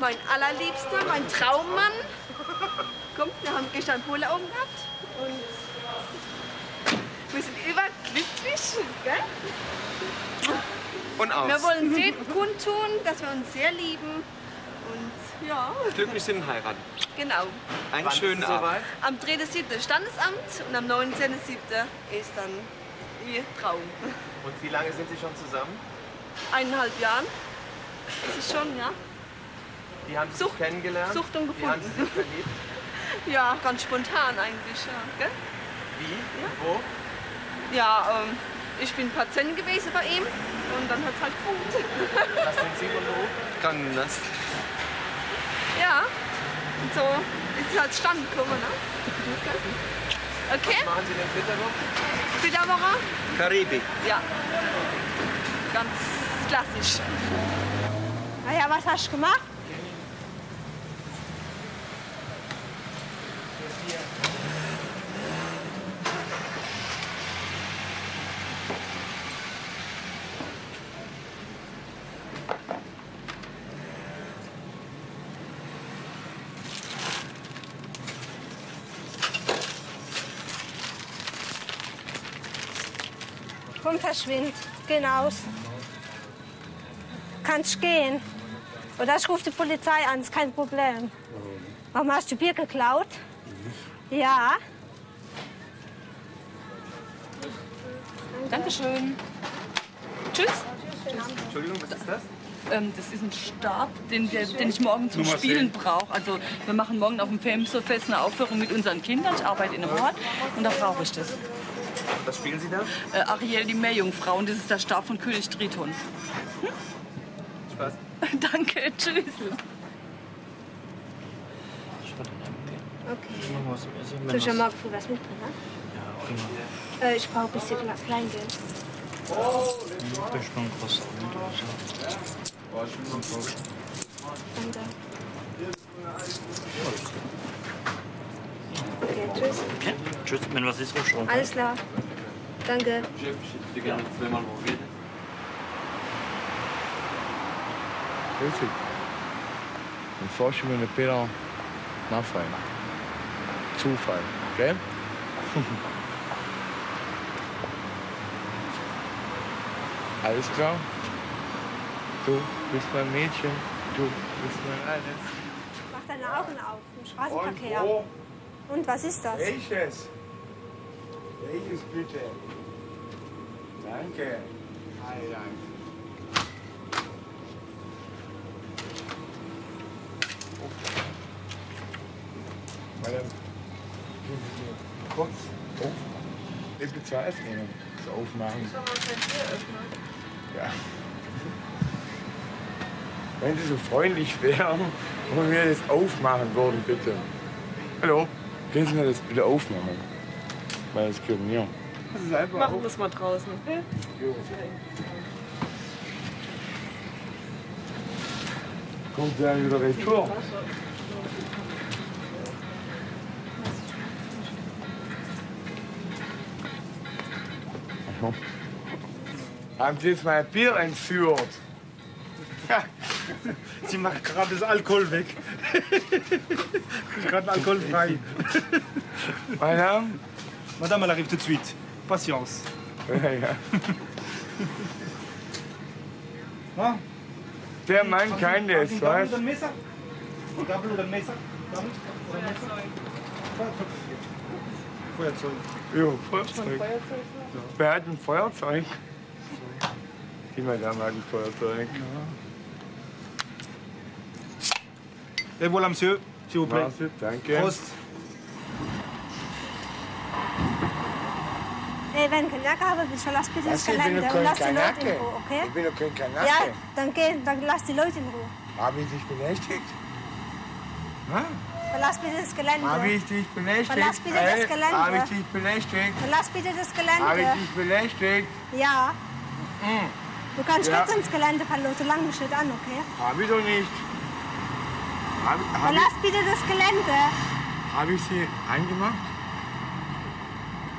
Mein allerliebster, mein Traummann. Kommt, wir haben gestern Pole oben gehabt. Und wir sind überglücklich. Gell? Und aus. Wir wollen sehr kundtun, dass wir uns sehr lieben. Und ja, Glücklich sind und heiraten. genau. Einen Wann schönen Abend. Am 3.7. Standesamt und am 19.7. ist dann ihr Traum. Und wie lange sind Sie schon zusammen? Eineinhalb Jahren. Das ist schon, ja. Wie haben Sie sich kennengelernt? Sucht und Wie haben Sie gefunden. sich verliebt? [laughs] Ja, ganz spontan eigentlich, ja. Gell? Wie? Wo? Ja, ähm, ich bin Patient gewesen bei ihm und dann hat es halt gefunkt. [laughs] Was sind Sie von Beruf? Krankenarzt. ja, und so ist es halt stand gekommen, ne? Okay? Was machen Sie denn Flitterwoche? Flitterwoche? Karibik. Ja. Ganz klassisch. Naja, was hast du gemacht? Komm, verschwind. Geh raus. Kannst gehen. Oder ich rufe die Polizei an, ist kein Problem. Warum hast du Bier geklaut? Ja. Dankeschön. Tschüss. Entschuldigung, was ist das? Ähm, das ist ein Stab, den, wir, den ich morgen zum Nummer Spielen 10. brauche. Also wir machen morgen auf dem Famso-Fest eine Aufführung mit unseren Kindern. Ich arbeite in einem Ort und da brauche ich das. Was spielen Sie da? Äh, Ariel, die Meerjungfrau und das ist der Stab von König Triton. Spaß. [laughs] Danke, tschüss. Okay. Soll ich ja mal für was mitbringen? Ja, äh, Ich brauche ein bisschen Kle- Kleingeld. Danke. Okay, tschüss. Okay. Tschüss, wenn was ist, ruf schon. Alles klar. Danke. Wir Grüß dich. Dann forschen wir mit Peter nachfragen. Zufall, gell? [laughs] Alles klar? Du bist mein Mädchen, du bist mein alles. Mach deine Augen auf im Straßenverkehr. Und wo? Und was ist das? Welches? Welches bitte? Danke. Hi, danke. Sie mir kurz aufmachen? Ich will zwar essen, das aufmachen. Ja. Wenn Sie so freundlich wären und mir das aufmachen würden, bitte. Hallo? Können Sie mir das bitte aufmachen? Weil das können wir. Das ist einfach Machen auf. wir es mal draußen. Jo. Kommt der wieder retour? Aha. Haben Sie jetzt mein Bier entführt? Sie macht gerade das Alkohol weg. gerade alkoholfrei. Madame? Madame, elle arrive tout de suite. Patience. Ja, ja. Ah, Der Mann kann das, was? oder ein Messer? Ein Gabel oder ein Messer? Gabel oder ein Messer? Feuerzeug. Ja, Feuerzeug. Wer hat ein Feuerzeug? Die Madame hat ein Feuerzeug. Et voilà, monsieur, s'il vous plaît. Merci, danke. Prost. Wenn kein Jacke habe, verlass bitte das Was, ich bin Gelände und lass die Leute Kanake. in Ruhe, okay? Ich bin doch kein Kanake. Ja, dann geh, dann lass die Leute in Ruhe. Habe ich dich belästigt? Hä? Verlass bitte das Gelände. Habe ich dich belästigt? Verlass bitte Ey, das Gelände. Habe ich dich belästigt? Verlass bitte das Gelände. Habe ich dich belästigt? Ja. Du kannst Ja. ins Gelände verlassen, solange mich nicht an, okay? Habe ich doch nicht. Habe hab Verlass bitte das Gelände. ich, hab ich sie angemacht?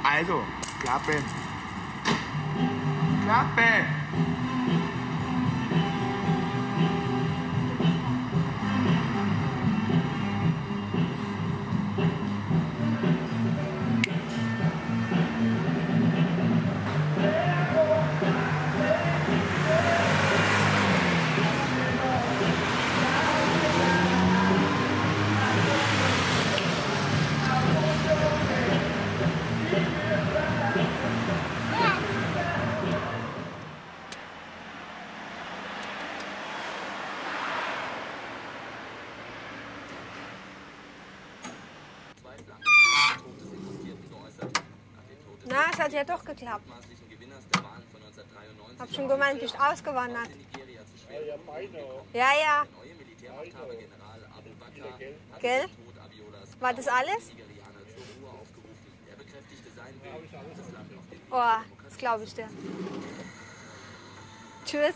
Also, Clape. Clape. Es hat ja doch geklappt. Hab schon gemeint, bist ausgewandert. Ja, ja. Gell? War das alles? Oh, das glaube ich dir. Tschüss.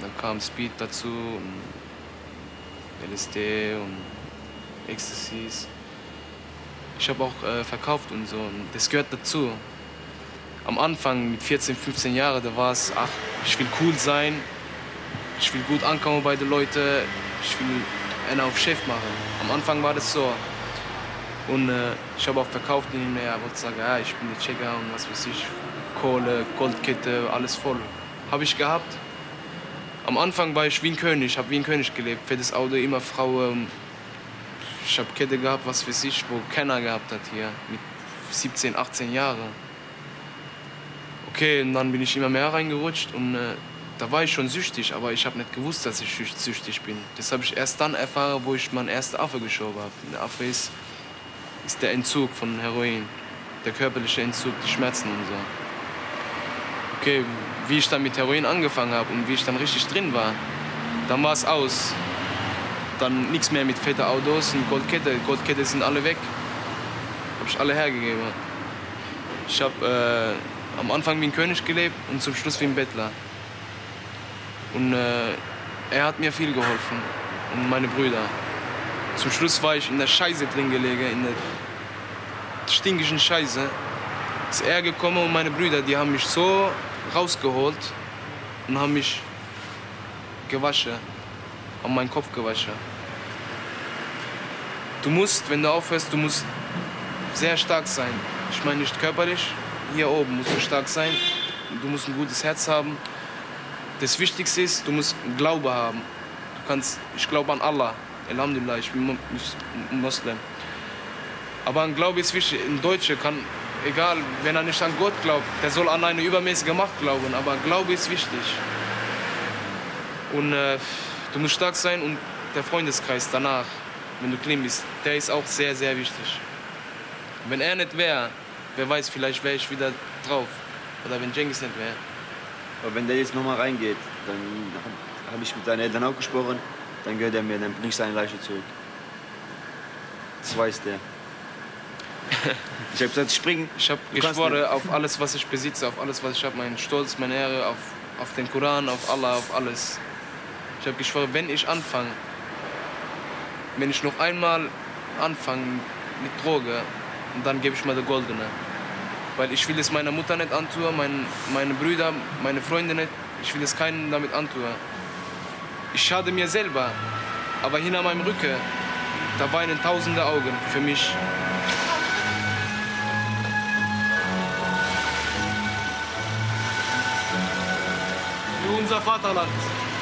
dann kam Speed dazu und LSD und Ecstasies. Ich habe auch äh, verkauft und so. Und das gehört dazu. Am Anfang mit 14, 15 Jahren, da war es, ach, ich will cool sein, ich will gut ankommen bei den Leuten, ich will einen auf Chef machen. Am Anfang war das so. Und äh, ich habe auch verkauft hin und her, wollte sagen, ja, ich bin der Checker und was weiß ich, Kohle, Goldkette, alles voll. Habe ich gehabt. Am Anfang war ich wie ein König, habe wie ein König gelebt. Fettes Auto, immer Frauen. Ich habe Kette gehabt, was weiß ich, wo keiner gehabt hat hier, mit 17, 18 Jahren. Okay, und dann bin ich immer mehr reingerutscht und äh, da war ich schon süchtig, aber ich habe nicht gewusst, dass ich süch- süchtig bin. Das habe ich erst dann erfahren, wo ich meinen ersten Affe geschoben habe. Der Affe ist, ist der Entzug von Heroin, der körperliche Entzug, die Schmerzen und so. Okay, wie ich dann mit Heroin angefangen habe und wie ich dann richtig drin war, dann war es aus. Dann nichts mehr mit fetten Autos und Goldkette. Goldkette sind alle weg. Habe ich alle hergegeben. Ich habe äh, am Anfang wie ein König gelebt und zum Schluss wie ein Bettler. Und äh, er hat mir viel geholfen und meine Brüder. Zum Schluss war ich in der Scheiße drin gelegen, in der stinkigen Scheiße. Ist er gekommen und meine Brüder, die haben mich so rausgeholt und haben mich gewaschen, haben meinen Kopf gewaschen. Du musst, wenn du aufhörst, du musst sehr stark sein. Ich meine nicht körperlich, hier oben musst du stark sein. Du musst ein gutes Herz haben. Das Wichtigste ist, du musst Glaube haben. Du kannst, ich glaube an Allah. Alhamdulillah, ich bin Mu- Mus- Muslim. Aber ein Glaube ist wichtig. Ein Deutscher kann, egal, wenn er nicht an Gott glaubt, der soll an eine übermäßige Macht glauben. Aber Glaube ist wichtig. Und äh, du musst stark sein und der Freundeskreis danach, wenn du clean bist, der ist auch sehr, sehr wichtig. Wenn er nicht wäre, wer weiß, vielleicht wäre ich wieder drauf. Oder wenn Cengiz nicht wäre. Aber wenn der jetzt nochmal reingeht, dann habe ich mit deinen Eltern auch gesprochen, dann gehört er mir, dann bring ich seine Leiche zurück. Das weiß der. Ich habe gesagt, spring. Ich habe geschworen auf alles, was ich besitze, auf alles, was ich habe, meinen Stolz, meine Ehre, auf, auf den Koran, auf Allah, auf alles. Ich habe geschworen, wenn ich anfange, wenn ich noch einmal anfange mit Droge, dann gebe ich mal die Goldene. Weil ich will es meiner Mutter nicht antun, mein, meine Brüder, meine Freunde nicht. Ich will es keinen damit antun. Ich schade mir selber, aber hinter meinem Rücken, da weinen tausende Augen für mich. Für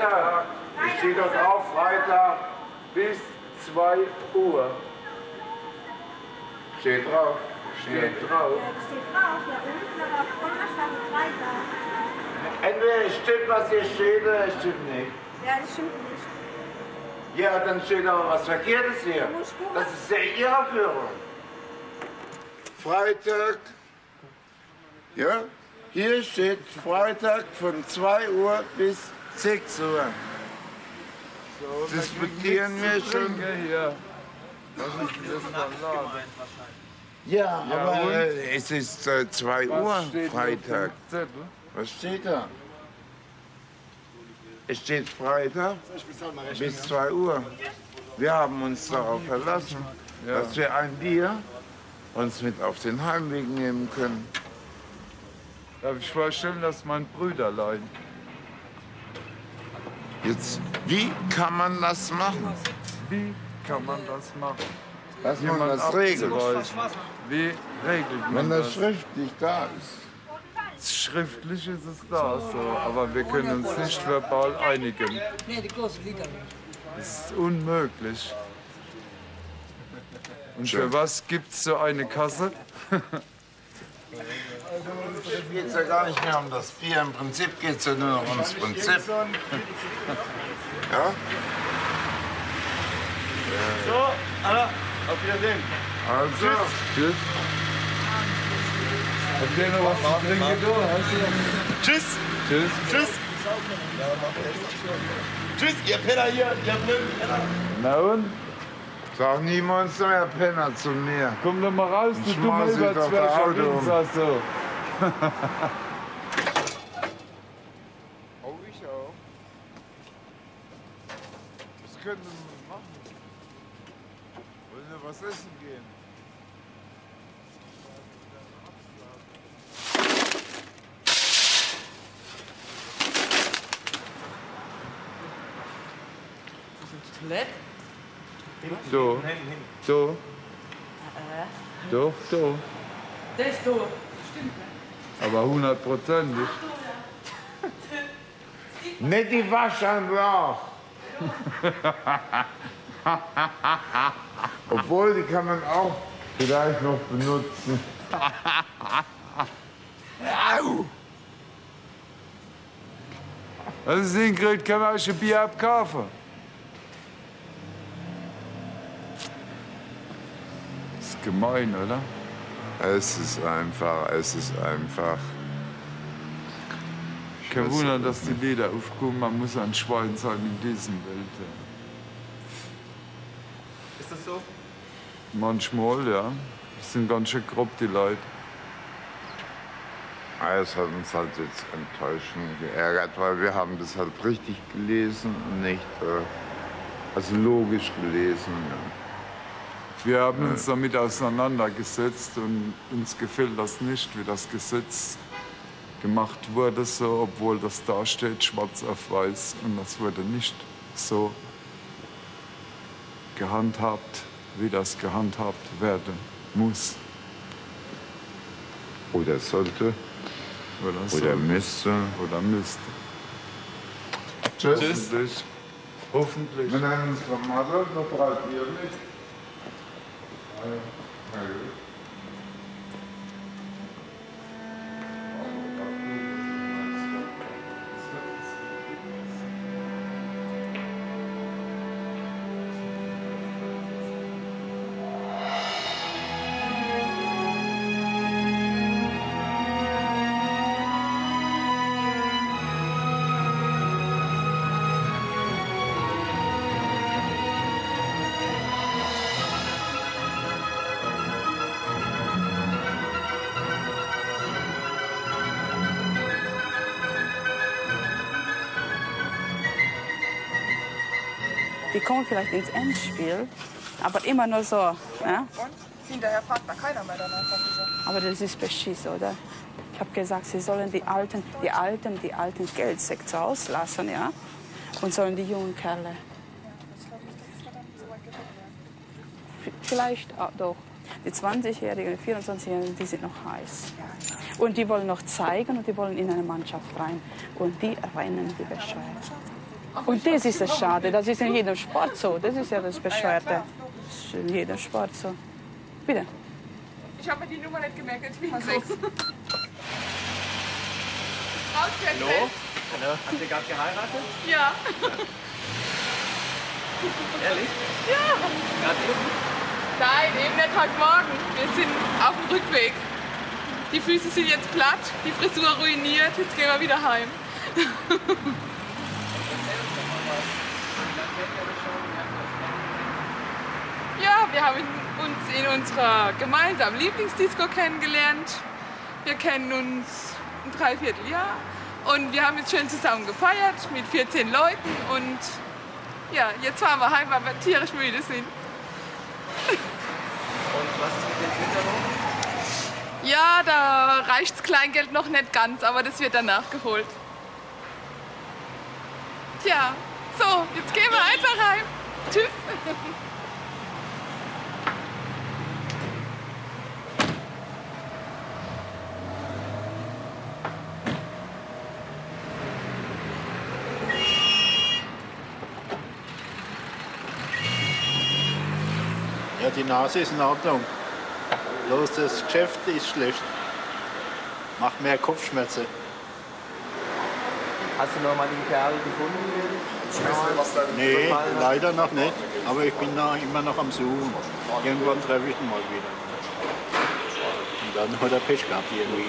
Freitag. Es steht doch drauf, Freitag bis 2 Uhr. Steht drauf. Steht drauf. Steht. Entweder es stimmt, was hier steht, oder es stimmt nicht. Ja, das stimmt nicht. Ja, dann steht aber was Verkehrtes hier. Das ist ja Irreführung. Freitag. Ja, hier steht Freitag von 2 Uhr bis 6 Uhr. Diskutieren wir schon. Hier. Was ist das Laden? Ja, Ja, aber und? äh, es ist 2 Was Uhr Freitag. Was steht da? Es steht Freitag bis 2 Uhr. Wir haben uns darauf verlassen, Ja. dass wir ein Bier uns mit auf den Heimweg nehmen können. Darf ich vorstellen, dass mein Brüderlein. Jetzt, wie kann man das machen? Wie kann man das machen? Dass man das regelt. Wie regelt man Wenn das das? schriftlich da ist. Schriftlich ist es da so, aber wir können uns nicht verbal einigen. Das ist unmöglich. Und für was gibt es so eine Kasse? [laughs] Es geht ja gar nicht mehr um das Bier. Im Prinzip geht es ja nur noch ums Prinzip. Ja? So, Anna, auf Wiedersehen. Also. Tschüss. Habt ihr noch was zu trinken? Tschüss. Tschüss. Tschüss. Tschüss, ihr Penner hier, ihr blöden Penner. Na und? Sag niemals mehr Penner zu mir. Komm doch mal raus, du der Überzwercher Auto um. Winzer, so. Oh, ich auch. Was können wir machen? Wollen wir was essen gehen? Toilette? So. So. Doch, doch. Das ist so. Stimmt. Aber hundertprozentig. Nicht die Waschanlage. [laughs] Obwohl, die kann man auch vielleicht noch benutzen. Au! Was ist Ingrid? Kann man euch ein Bier abkaufen? Gemein, oder? Es ist einfach, es ist einfach. Kein Wunder, dass die Lieder aufkommen, man muss ein Schwein sein in diesem Welt. Ist das so? Manchmal, ja. Das sind ganz schön grob, die Leute. Ah, Es hat uns halt jetzt enttäuschend geärgert, weil wir haben das halt richtig gelesen und nicht äh, also logisch gelesen. Ja. Wir haben uns damit auseinandergesetzt und uns gefällt das nicht, wie das Gesetz gemacht wurde, so, obwohl das da steht, schwarz auf weiß. Und das wurde nicht so gehandhabt, wie das gehandhabt werden muss. Oder sollte. Oder, Oder sollte. müsste. Oder müsste. Tschüss. Hoffentlich. Hoffentlich. Wir nennen uns Ramada, noch drei Bier mit. Ah kommen vielleicht ins Endspiel, aber immer nur so. Ja? Und hinterher fragt da keiner mehr so. Aber das ist Beschiss, oder? Ich habe gesagt, sie sollen die Alten, die Alten, die alten Geldsäcke rauslassen, ja? Und sollen die jungen Kerle. Vielleicht auch doch. Die 20-Jährigen, die 24-Jährigen, die sind noch heiß. Und die wollen noch zeigen und die wollen in eine Mannschaft rein. Und die rennen wie bescheuert. Und das ist das Schade. Das ist in jedem Sport so. Das ist ja das Bescheuerte. Das ist in jedem Sport so. Bitte. Ich habe mir die Nummer nicht gemerkt, jetzt bin ich sechs. [laughs] Hallo? Hallo? Habt ihr gerade geheiratet? Ja. Ehrlich? Ja. Gerade eben? Nein, eben nicht heute Morgen. Wir sind auf dem Rückweg. Die Füße sind jetzt platt, die Frisur ruiniert. Jetzt gehen wir wieder heim. [laughs] Ja, wir haben uns in unserer gemeinsamen Lieblingsdisco kennengelernt. Wir kennen uns ein Dreivierteljahr und wir haben jetzt schön zusammen gefeiert mit 14 Leuten und ja, jetzt fahren wir heim, weil wir tierisch müde sind. Und was ist mit den Kindern noch? Ja, da reicht das Kleingeld noch nicht ganz, aber das wird dann nachgeholt. Tja, so, jetzt gehen wir einfach heim. Tschüss. Ja, die Nase ist in Ordnung. Bloß das Geschäft ist schlecht. Macht mehr Kopfschmerzen. Hast du noch mal den Kerl gefunden? Nee, leider noch nicht. Aber ich bin noch, immer noch am Suchen. Irgendwann treffe ich ihn mal wieder. Und dann hat er Pech gehabt irgendwie.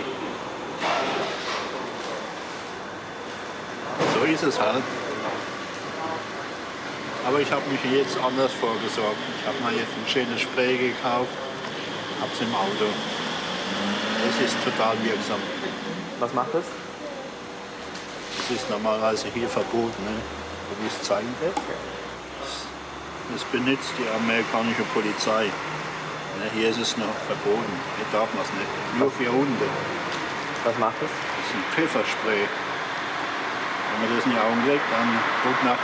So ist es halt. Aber ich habe mich jetzt anders vorgesorgt. Ich habe mir jetzt ein schönes Spray gekauft, habe es im Auto. Es ist total wirksam. Was macht es? Das ist normalerweise hier verboten. Ne? Wie ich es zeigen will. Das benutzt die amerikanische Polizei. Ne? Hier ist es noch verboten. Hier darf man es nicht. Nur für Hunde. Was macht es? Das ist ein Pfefferspray. Wenn man das in die Augen legt, dann guckt nach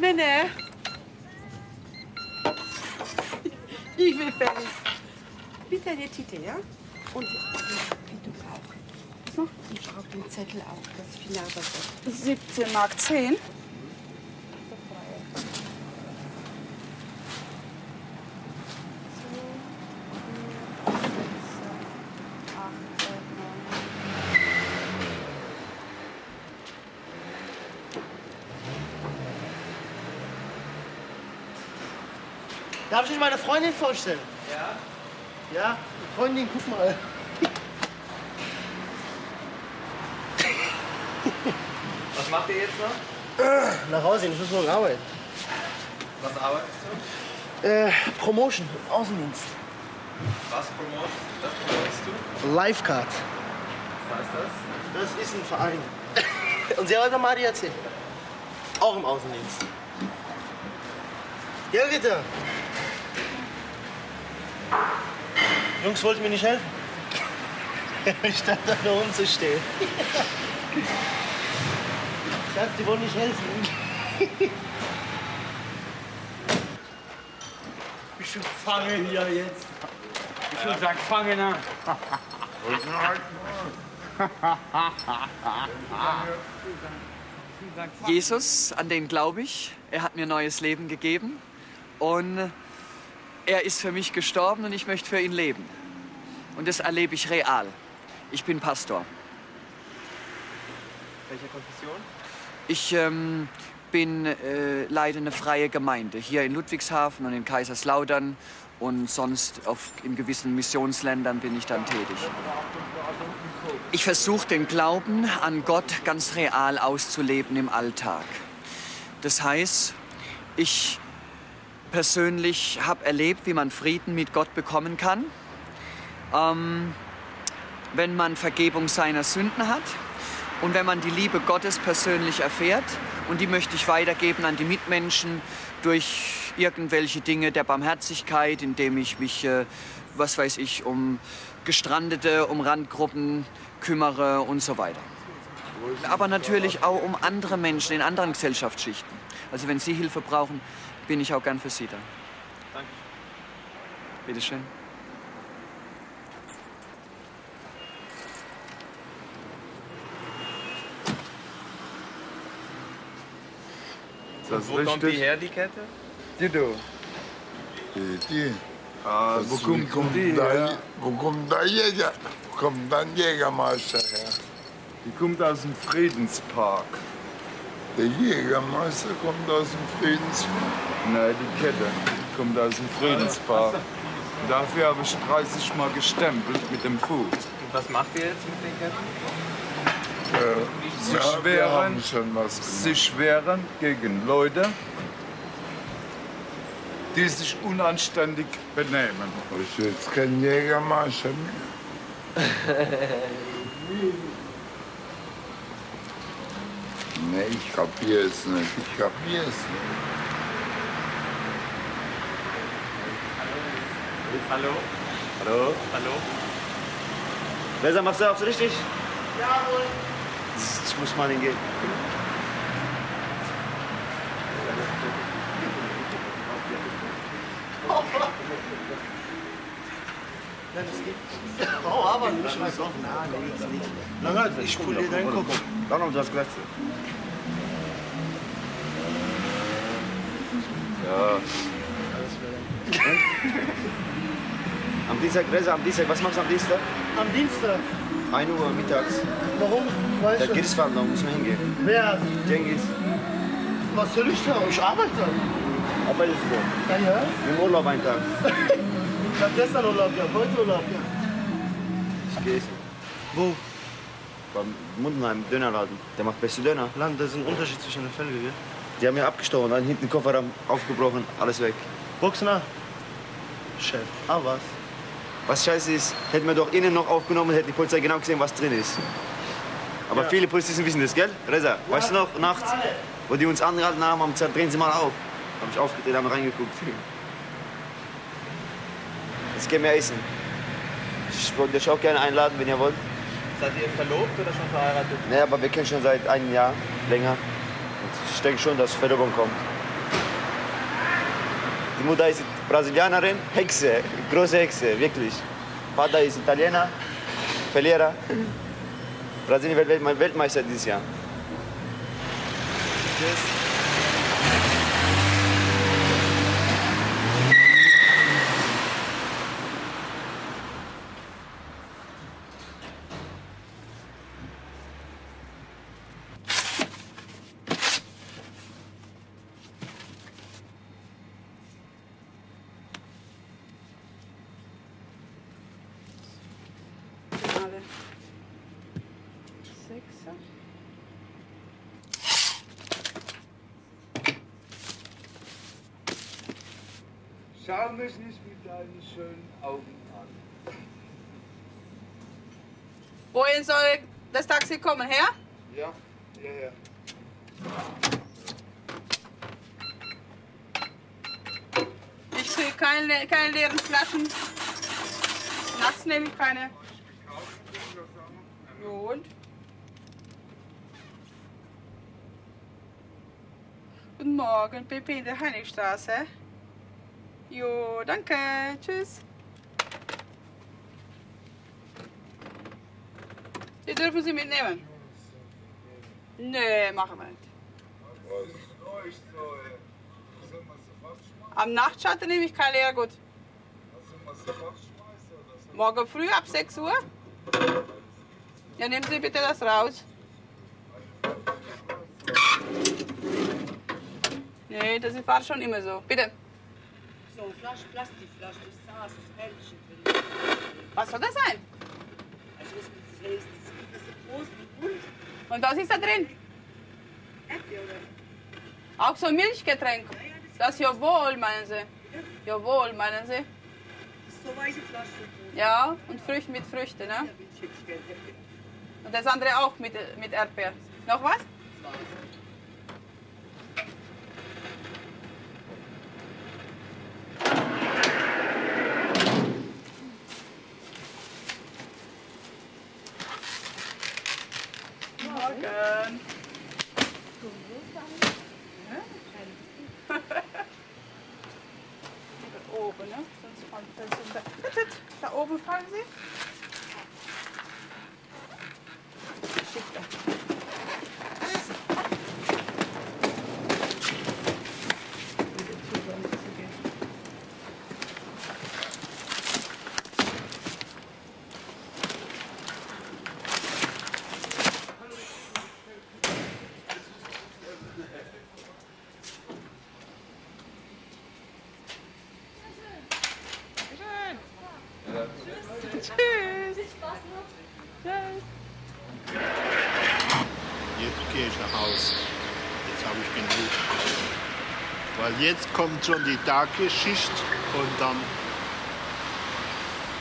Nene. Ich will fertig. Bitte die Titel, ja? Und wie du auch. Was noch? Ich brauche den Zettel auch, das Finalbasett. 17 Mark 10. Darf ich meine Freundin vorstellen? Ja. Ja, Freundin, guck mal. Was macht ihr jetzt noch? Äh, nach Hause, ich muss morgen arbeiten. Was arbeitest du? Äh, Promotion, Außendienst. Was Promotion? Das promotest du? Lifeguard. Was heißt das? Das ist ein Verein. [laughs] Und sehr heute mal ADAC. Auch im Außendienst. Ja, bitte. Jungs wollten mir nicht helfen. [laughs] Ich stand da nur rumzustehen. Schatz, [laughs] die wollen nicht helfen. [laughs] Ich fange hier jetzt. Ich schon sag, fange an. Jesus, an den glaube ich. Er hat mir neues Leben gegeben. Und er ist für mich gestorben und ich möchte für ihn leben. Und das erlebe ich real. Ich bin Pastor. Welche Konfession? Ich ähm, bin äh, leite eine freie Gemeinde hier in Ludwigshafen und in Kaiserslautern und sonst auf, in gewissen Missionsländern bin ich dann tätig. Ich versuche den Glauben an Gott ganz real auszuleben im Alltag. Das heißt, ich persönlich habe erlebt, wie man Frieden mit Gott bekommen kann, ähm, wenn man Vergebung seiner Sünden hat und wenn man die Liebe Gottes persönlich erfährt. Und die möchte ich weitergeben an die Mitmenschen durch irgendwelche Dinge der Barmherzigkeit, indem ich mich, äh, was weiß ich, um Gestrandete, um Randgruppen kümmere und so weiter. Aber natürlich auch um andere Menschen in anderen Gesellschaftsschichten. Also wenn Sie Hilfe brauchen, bin ich auch gern für Sie da. Danke. Bitte schön. Ist das Wo kommt die her, die Kette? Die du. Die, die. Ah, wo kommt, kommt die da, her? wo kommt der Jäger? Wo kommt dann Jägermeister her? Die kommt aus dem Friedenspark. Der Jägermeister kommt aus dem Friedenspark. Nein, die Kette kommt aus dem Friedenspark. Dafür habe ich 30 Mal gestempelt mit dem Fuß. Und was macht ihr jetzt mit den Ketten? Sie ja, schweren, haben schon was sie schweren gegen Leute, die sich unanständig benehmen. Ich will jetzt kein Jägermeister mehr. [laughs] Nee, ich kapier es nicht. Ich kapier es nicht. Hallo? Hallo? Hallo? Besser machst du auch so richtig? Jawohl. Ich muss mal hingehen. [laughs] [laughs] Nein, das geht. Oh, aber nicht. Nein, nee, das nicht. Lange, ich poliere deinen Kopf. Dann noch das Glatze. Ja. Am Dienstag, Reza, am Dienstag, was machst du am Dienstag? Am Dienstag. 1 Uhr mittags. Warum? Weißt Da du? geht es da muss man hingehen. Wer? Jengis. Was soll ich da? Ich arbeite. Arbeitest du? Ja, ja. Im Urlaub einen Tag. [laughs] Ich hab gestern Urlaub gehabt, heute Urlaub gehabt. Ich gehe essen. Wo? Beim Mundenheim, Dönerladen. Der macht beste Döner. Land, das ist ein Unterschied zwischen den Felgen, gell? Die haben mir abgestochen, dann hinten den Kofferraum aufgebrochen, alles weg. Boxner? Chef. Ah, was? Was scheiße ist, hätten wir doch innen noch aufgenommen, hätte die Polizei genau gesehen, was drin ist. Aber Ja. viele Polizisten wissen das, gell? Reza, weißt du noch, nachts, wo die uns angehalten haben, haben gesagt, drehen Sie mal auf. Hab ich aufgedreht, haben reingeguckt. Jetzt gehen wir essen. Ich wollte euch auch gerne einladen, wenn ihr wollt. Seid ihr verlobt oder schon verheiratet? Nee, aber wir kennen schon seit einem Jahr, länger. Und ich denke schon, dass Verlobung kommt. Die Mutter ist Brasilianerin, Hexe, große Hexe, wirklich. Vater ist Italiener, Verlierer. Brasilien wird Weltme- Weltmeister dieses Jahr. Alle. Sechser. Schau mich nicht mit deinen schönen Augen an. Wohin soll Taxi kommen? Her? Ja, hierher. Ich kriege keine, keine leeren Flaschen. Nachts nehme ich keine. Und? Guten Morgen, Pepe in der Heinigstraße. Jo, danke. Tschüss. Die dürfen Sie mitnehmen. Nee, machen wir nicht. Am Nachtschatten nehme ich kein Leergut. Morgen früh ab 6 Uhr? Ja, nehmen Sie bitte das raus. Nee, das war schon immer so. Bitte. So, Flasche, Plastikflasche, das Saß, das Hältchen. Was soll das sein? Also, das ist Und was ist da drin? Auch so Milchgetränk. Das jawohl, meinen Sie. Jawohl, meinen Sie. So weiße Flasche. Ja, und Früchte mit Früchten, ne? Und das andere auch mit, mit Erdbeer. Noch was? Morgen. Da oben, ne? Sonst fallen Sie unter. Bitte, Da oben fallen Sie. Schick da. Tschüss. Tschüss. Jetzt gehe ich nach Hause. Jetzt habe ich genug. Weil jetzt kommt schon die Tagesschicht und dann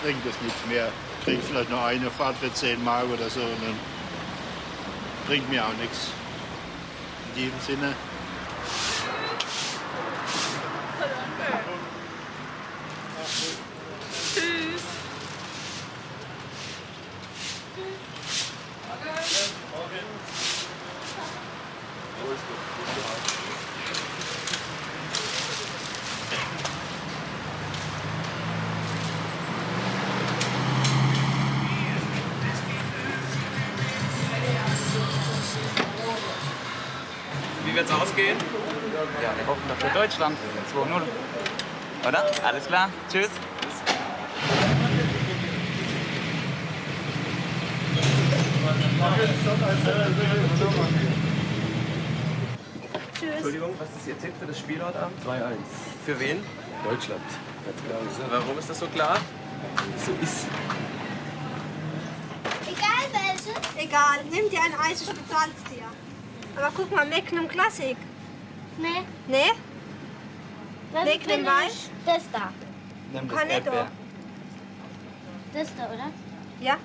bringt es nichts mehr. Ich kriege vielleicht noch eine Fahrt für 10 Mark oder so und dann bringt mir auch nichts. In diesem Sinne. 2-0. Oder? Alles klar. Tschüss. Entschuldigung, was ist Ihr Tipp für das Spiel heute Abend? 2-1. Für wen? Deutschland. Ganz klar gesagt. Warum ist das so klar? So ist. Egal welche? Egal, nimm dir ein Eis, ich bezahl's dir. Aber guck mal, Magnum Classic. Nee. Nee? Dann bin Weiß? ich Das da. Nimm das Cornetto. Erdbeer. Das da, oder? Ja.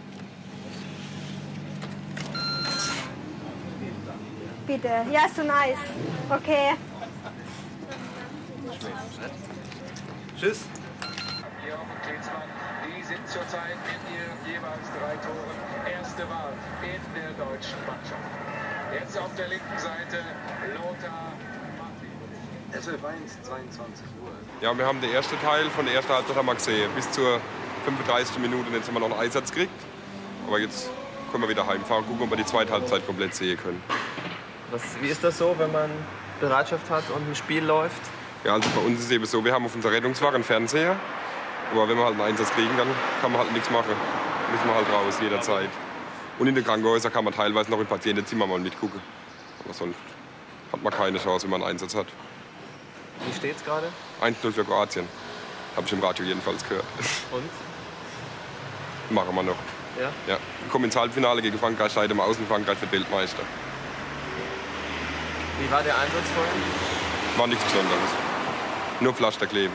Bitte, du ein Eis. Okay. Tschüss. Die sind zurzeit mit ihren jeweils drei Toren erste Wahl in der deutschen Mannschaft. Jetzt auf der linken Seite Lothar Es ist 22 Uhr. Ja, wir haben den ersten Teil von der ersten Halbzeit haben wir gesehen. Bis zur 35. Minute. Jetzt haben wir noch einen Einsatz gekriegt. Aber jetzt können wir wieder heimfahren, gucken, ob wir die zweite Halbzeit komplett sehen können. Was, wie ist das so, wenn man Bereitschaft hat und ein Spiel läuft? Ja, also bei uns ist es eben so, wir haben auf unserer Rettungswache einen Fernseher. Aber wenn wir halt einen Einsatz kriegen, dann kann man halt nichts machen. Müssen wir halt raus, jederzeit. Und in den Krankenhäusern kann man teilweise noch im Patientenzimmer mal mitgucken. Aber sonst hat man keine Chance, wenn man einen Einsatz hat. Wie steht's gerade? 1-0 für Kroatien. Habe ich im Radio jedenfalls gehört. Und? Machen wir noch. Ja? Ja. Wir kommen ins Halbfinale gegen Frankreich, wir aus und Frankreich wird Weltmeister. Wie war der Einsatz vorhin? War nichts Besonderes. Nur Pflaster kleben.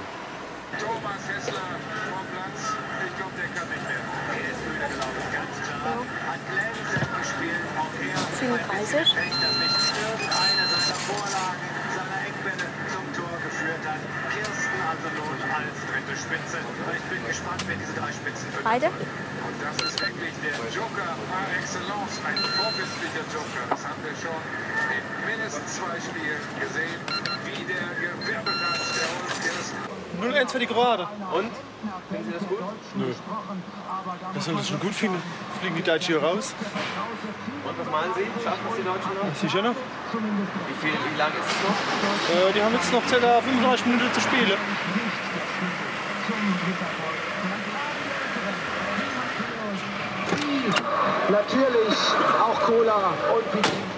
Thomas Hessler vom Platz. Ich glaube, der kann nicht mehr. Er ist müde gelaufen, ganz klar. Hat glänzend gespielt. Auch er ein bisschen 37. Pech, dass nicht irgendeine seiner Vorlagen, seiner Eckbälle zum Tor geführt hat. Nun als dritte Spitze. Ich bin gespannt, wer diese drei Spitzen für Beide? Und das ist wirklich der Joker par excellence, ein vorbildlicher Joker. Das haben wir schon in mindestens zwei Spielen gesehen, wie der gewirbelt hat, der Ulf Kirsten. 0-1 für die Kroaten. Und? Finden Sie das gut? Nö. Das soll das schon gut finden. Fliegen die Deutschen hier raus. Und was meinen Sie? Schaffen es die Deutschen noch? Sicher noch. Wie, viel, wie lange ist es noch? Äh, die haben jetzt noch ca. 35 Minuten zu spielen. Natürlich auch Cola und so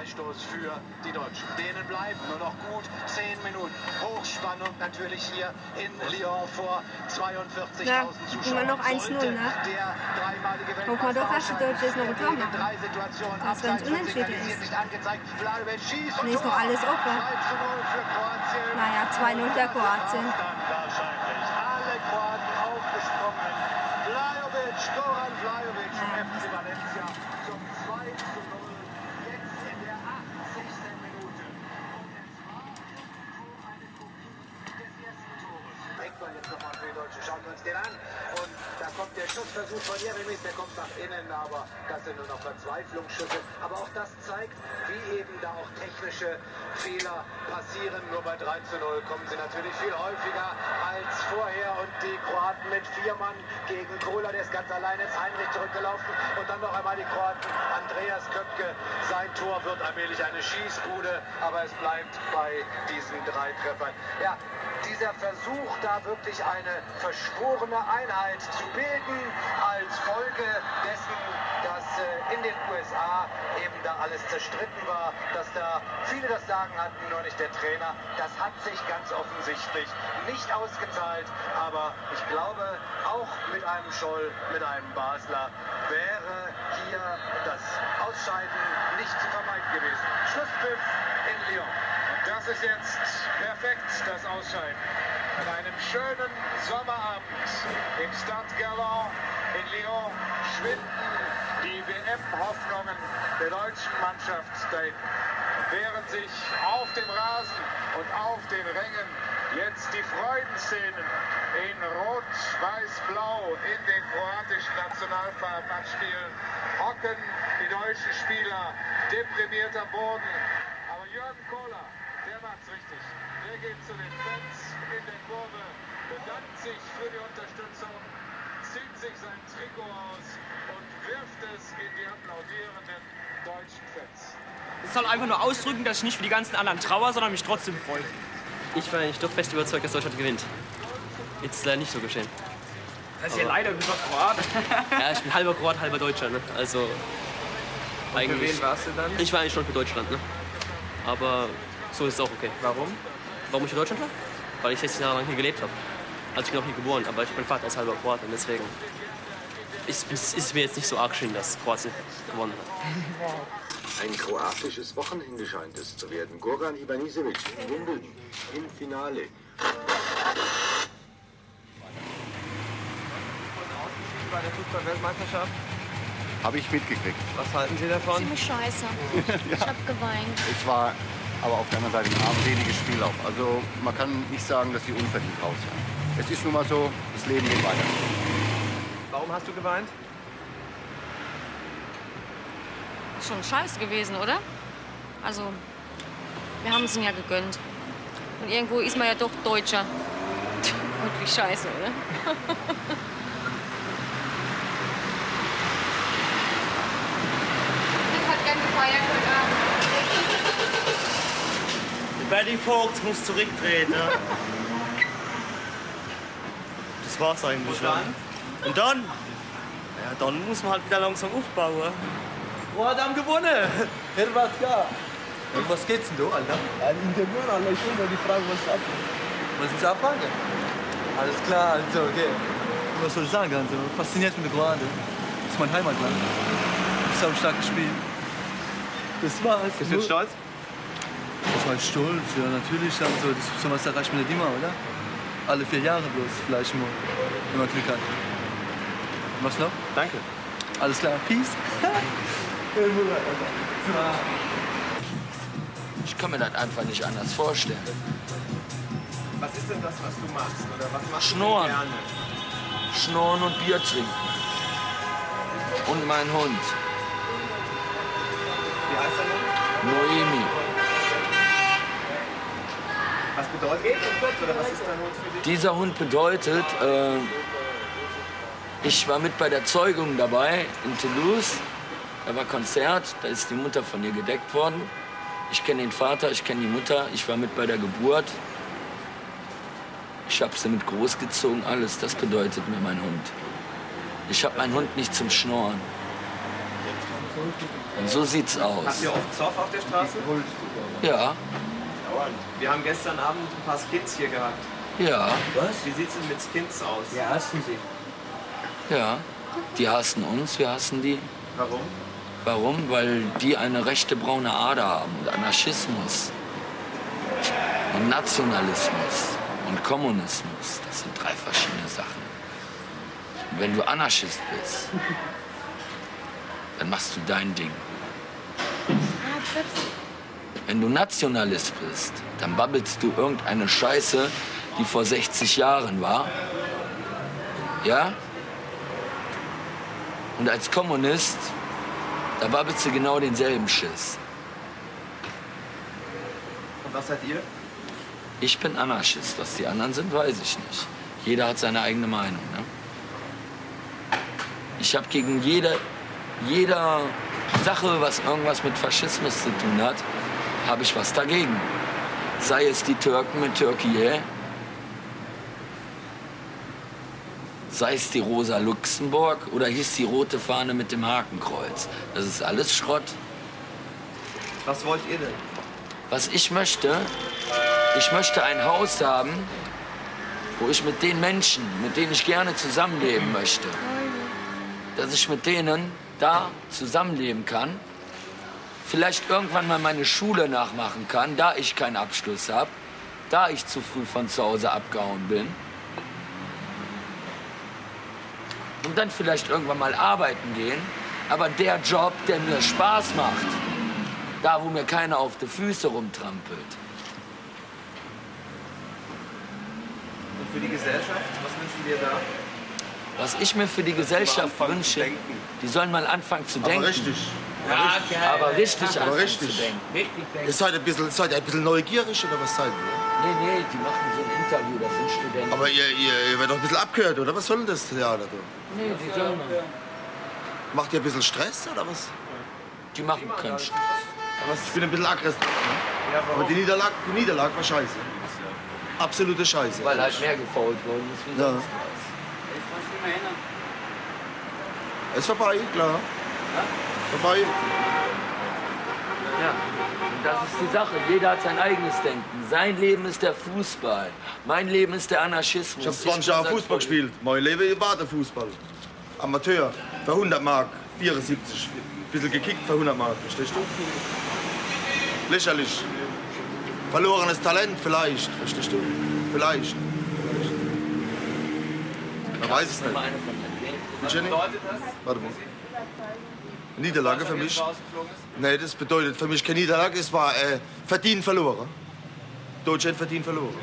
Freistoß für die Deutschen. Denen bleiben nur noch gut 10 Minuten. Hochspannung natürlich hier in Lyon vor 42.000 Ja, Zuschauern. immer noch 1-0, Sollte ne? Der dreimalige Guck mal, doch hast du Deutsch jetzt noch ein Tor machen. drei Situationen Das, von unentschieden ist. und ist noch alles offen. 3 zu 0 für Kroatien. Naja, 2-0 für Kroatien. Dann wahrscheinlich alle Kroaten aufgesprungen. Vlahovic, Goran Vlahovic vom FC Valencia zum 2 zu 0. Jetzt in der 80. Minute. Eckball jetzt nochmal für die Uns den an. Und da kommt der Schussversuch von Jeremis, der kommt nach innen, aber das sind nur noch Verzweiflungsschüsse. Aber auch das zeigt, wie eben da auch technische Fehler passieren. Nur bei 3 zu 0 kommen sie natürlich viel häufiger als vorher. Und die Kroaten mit vier Mann gegen Kohler, der ist ganz allein ins Heinrich zurückgelaufen. Und dann noch einmal die Kroaten. Andreas Köpke, sein Tor wird allmählich eine Schießbude, aber es bleibt bei diesen drei Treffern. Ja, dieser Versuch, da wirklich eine verschworene Einheit zu bilden, als Folge dessen, dass äh, in den USA eben da alles zerstritten war, dass da viele das Sagen hatten, nur nicht der Trainer. Das hat sich ganz offensichtlich nicht ausgezahlt, aber ich glaube, auch mit einem Scholl, mit einem Basler wäre hier das Ausscheiden nicht zu vermeiden gewesen. Schlusspfiff in Lyon. Das ist jetzt perfekt, das Ausscheiden. An einem schönen Sommerabend im Stade Galland in Lyon schwinden die WM-Hoffnungen der deutschen Mannschaft dahin. Während sich auf dem Rasen und auf den Rängen jetzt die Freudenszenen in Rot, Weiß, Blau in den kroatischen Nationalfarben abspielen, hocken die deutschen Spieler deprimiert am Boden. Aber Jürgen Kohler. Der geht zu den Fans in der Kurve, bedankt sich für die Unterstützung, zieht sich sein Trikot aus und wirft es in die applaudierenden deutschen Fans. Es soll einfach nur ausdrücken, dass ich nicht für die ganzen anderen trauere, sondern mich trotzdem freue. Ich war eigentlich doch fest überzeugt, dass Deutschland gewinnt. Jetzt ist es leider nicht so geschehen. Das ist ja leider, du bist doch Kroat. [laughs] Ja, ich bin halber Kroat, halber Deutscher. Ne? Also eigentlich. wen warst du dann? Ich war eigentlich schon für Deutschland. Ne? Aber so ist es auch okay. Warum? Warum ich für Deutschland war? Weil ich 16 Jahre lang hier gelebt habe. Also ich bin auch hier geboren, aber ich, mein Vater ist halber Kroat und deswegen ist, ist, ist mir jetzt nicht so arg schön, dass Kroatien gewonnen hat. [laughs] Ein kroatisches Wochenende scheint es zu werden. Goran Ivanisevic in Wimbledon im Finale. Bei der Fußball-Weltmeisterschaft. Habe ich mitgekriegt. Was halten Sie davon? Ziemlich scheiße. [laughs] Ich hab geweint. Es war aber auf der anderen Seite ein armseliges Spiel auch. Also man kann nicht sagen, dass sie unverdient raus sind. Es ist nun mal so, das Leben geht weiter. Warum hast du geweint? Schon scheiße gewesen, oder? Also, wir haben es ihnen ja gegönnt. Und irgendwo ist man ja doch Deutscher. [laughs] Gott, wie scheiße, oder? [laughs] Ich hat gern gefeiert heute Abend. Betty Vogt muss zurücktreten. Das war's eigentlich. Und dann? Ja. Und dann? Ja, dann muss man halt wieder langsam aufbauen. Kroaten haben gewonnen. Hrvatska. Und was geht's denn da, Alter? Ein Interview, Alter. Ich will die Frage, was ab. Was ist abfrage? Alles klar, also, okay. Was soll ich sagen? Also, fasziniert mit der Kroate. Das ist mein Heimatland. Das haben stark gespielt. Das war's. Bist du jetzt stolz? Ich war stolz, ja, natürlich. Also, das, sowas erreicht man nicht immer, oder? Alle vier Jahre bloß, vielleicht mal, wenn man Glück hat. Was noch? Danke. Alles klar, Peace. Ich kann mir das einfach nicht anders vorstellen. Was ist denn das, was du machst? Oder was machst Schnorren. du denn gerne? Schnorren und Bier trinken. Und mein Hund, Wie heißt der Hund? Noemi. Was bedeutet das? Oder was ist dein Hund für dich? Dieser Hund bedeutet, äh, ich war mit bei der Zeugung dabei in Toulouse. Da war Konzert, da ist die Mutter von ihr gedeckt worden. Ich kenne den Vater, ich kenne die Mutter, ich war mit bei der Geburt. Ich habe sie mit großgezogen, alles. Das bedeutet mir mein Hund. Ich habe meinen Hund nicht zum Schnorren. Und so sieht's Habt aus. ihr oft Zoff auf der Straße? Ja, Wir haben gestern Abend ein paar Skins hier gehabt. ja, Was? Wie sieht's denn mit Skins aus? Ja, hassen sie. ja. Die hassen uns, wir hassen die. Warum? Warum? Weil die eine rechte braune Ader haben und Anarchismus und Nationalismus und Kommunismus. Das sind drei verschiedene Sachen. Und wenn du Anarchist bist, [laughs] dann machst du dein Ding. Wenn du Nationalist bist, dann babbelst du irgendeine Scheiße, die vor 60 Jahren war. Ja? Und als Kommunist, da babbelst du genau denselben Schiss. Und was seid ihr? Ich bin Anarchist. Was die anderen sind, weiß ich nicht. Jeder hat seine eigene Meinung. Ne? Ich habe gegen jede, jeder Sache, was irgendwas mit Faschismus zu tun hat, habe ich was dagegen. Sei es die Türken mit Türkei, sei es die Rosa Luxemburg oder hieß die rote Fahne mit dem Hakenkreuz. Das ist alles Schrott. Was wollt ihr denn? Was ich möchte, ich möchte ein Haus haben, wo ich mit den Menschen, mit denen ich gerne zusammenleben möchte, dass ich mit denen da zusammenleben kann, vielleicht irgendwann mal meine Schule nachmachen kann, da ich keinen Abschluss habe, da ich zu früh von zu Hause abgehauen bin. Und dann vielleicht irgendwann mal arbeiten gehen, aber der Job, der mir Spaß macht, da wo mir keiner auf die Füße rumtrampelt. Und für die Gesellschaft, was wünschen wir da? Was ich mir für die Gesellschaft wünsche, die sollen mal anfangen zu Aber denken. richtig. Ja, aber richtig Aber anfangen richtig. denken. Ihr seid ein bisschen, seid ihr ein bisschen neugierig oder was seid ihr? Nee, nee, die machen so ein Interview, das sind Studenten. Aber ihr, ihr, ihr werdet doch ein bisschen abgehört, oder? Was soll denn das Theater da? Nee, die sollen mal. Macht ihr ein bisschen Stress oder was? Die machen keinen Stress. Aber ich bin ein bisschen aggressiv. Ne? Aber die Niederlage, die Niederlage war scheiße. Absolute Scheiße. Weil halt mehr gefault worden ist wie Ja. sonst Ist vorbei, klar. Vorbei. Ja, und das ist die Sache. Jeder hat sein eigenes Denken. Sein Leben ist der Fußball. Mein Leben ist der Anarchismus. Ich habe 20 bin Jahre Fußball gespielt. Mein Leben war der Fußball. Amateur. Für 100 Mark. 74. Bisschen gekickt für 100 Mark. Verstehst du? Lächerlich. Verlorenes Talent vielleicht. Verstehst du? Vielleicht. Man weiß es nicht. Jenny? bedeutet das? Warte mal. Niederlage für mich? Nee, das bedeutet für mich keine Niederlage. Es war äh, verdient verloren. Deutschland verdient verloren.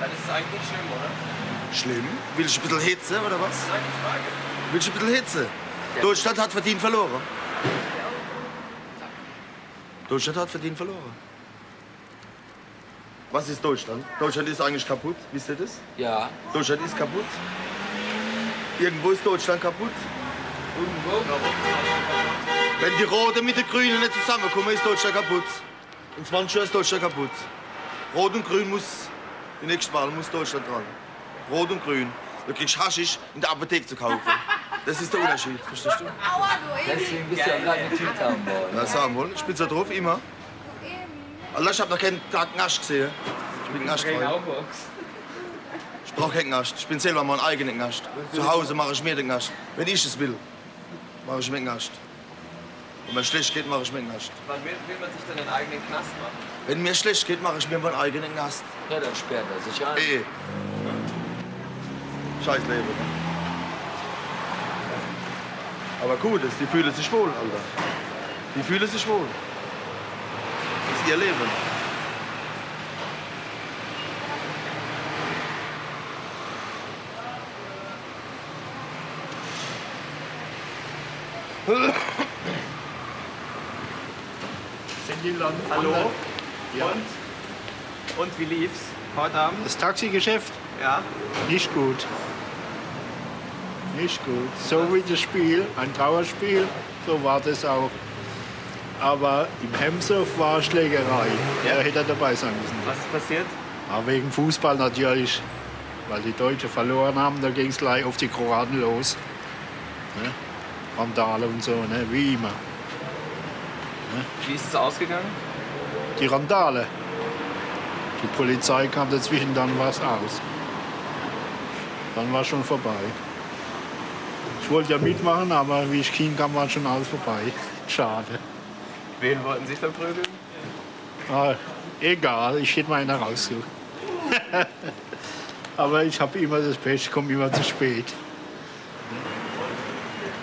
Dann ist es eigentlich nicht schlimm, oder? Schlimm? Will ich ein bisschen Hitze oder was? Sag die Frage. Will ich ein bisschen Hitze? Deutschland hat verdient verloren. Deutschland hat verdient verloren. Was ist Deutschland? Deutschland ist eigentlich kaputt. Wisst ihr das? Ja. Deutschland ist kaputt. Irgendwo ist Deutschland kaputt. Wenn die Roten mit den Grünen nicht zusammenkommen, ist Deutschland kaputt. In 20 Jahren ist Deutschland kaputt. Rot und Grün muss, die nächste Mal muss Deutschland dran. Rot und Grün. Du kriegst Haschisch in der Apotheke zu kaufen. Das ist der Unterschied, verstehst du? Deswegen bist du ja gerade eine Tüte haben wollen. Ja, sagen wohl. Ich bin so drauf, immer. Allah, ich hab noch keinen Tag Nasch gesehen. Ich bin naschfrei. Ich brauche keinen Gast. Ich bin selber mein eigener Gast. Zu Hause mache ich mir den Gast. Wenn ich es will, mache ich Gast. Und wenn schlecht geht, mache ich Gast. Wann will, will man sich denn einen eigenen Knast machen? Wenn mir schlecht geht, mache ich mir meinen eigenen Gast. Ja, dann sperrt er sich ein. Eh. Scheiß Leben. Aber gut, die fühlen sich wohl, Alter. Die fühlen sich wohl. Das ist ihr Leben. Land Hallo? Ja. Und? Und wie lief's heute Abend? Das Taxigeschäft? Ja. Nicht gut. Nicht gut. So wie das Spiel, ein Trauerspiel, so war das auch. Aber im Hemshof war Schlägerei. Ja. Er hätte dabei sein müssen. Was ist passiert? Ja, wegen Fußball natürlich. Weil die Deutschen verloren haben, da ging es gleich auf die Kroaten los. Ne? Randale und so, ne? wie immer. Ne? Wie ist es ausgegangen? Die Randale. Die Polizei kam dazwischen, dann war es aus. Dann war schon vorbei. Ich wollte ja mitmachen, aber wie ich ging, kam, war schon alles vorbei. [laughs] Schade. Wen wollten sich da prügeln? Ah, egal, ich hätte mal einen rausgesucht. [laughs] aber ich habe immer das Pech, ich komme immer zu spät.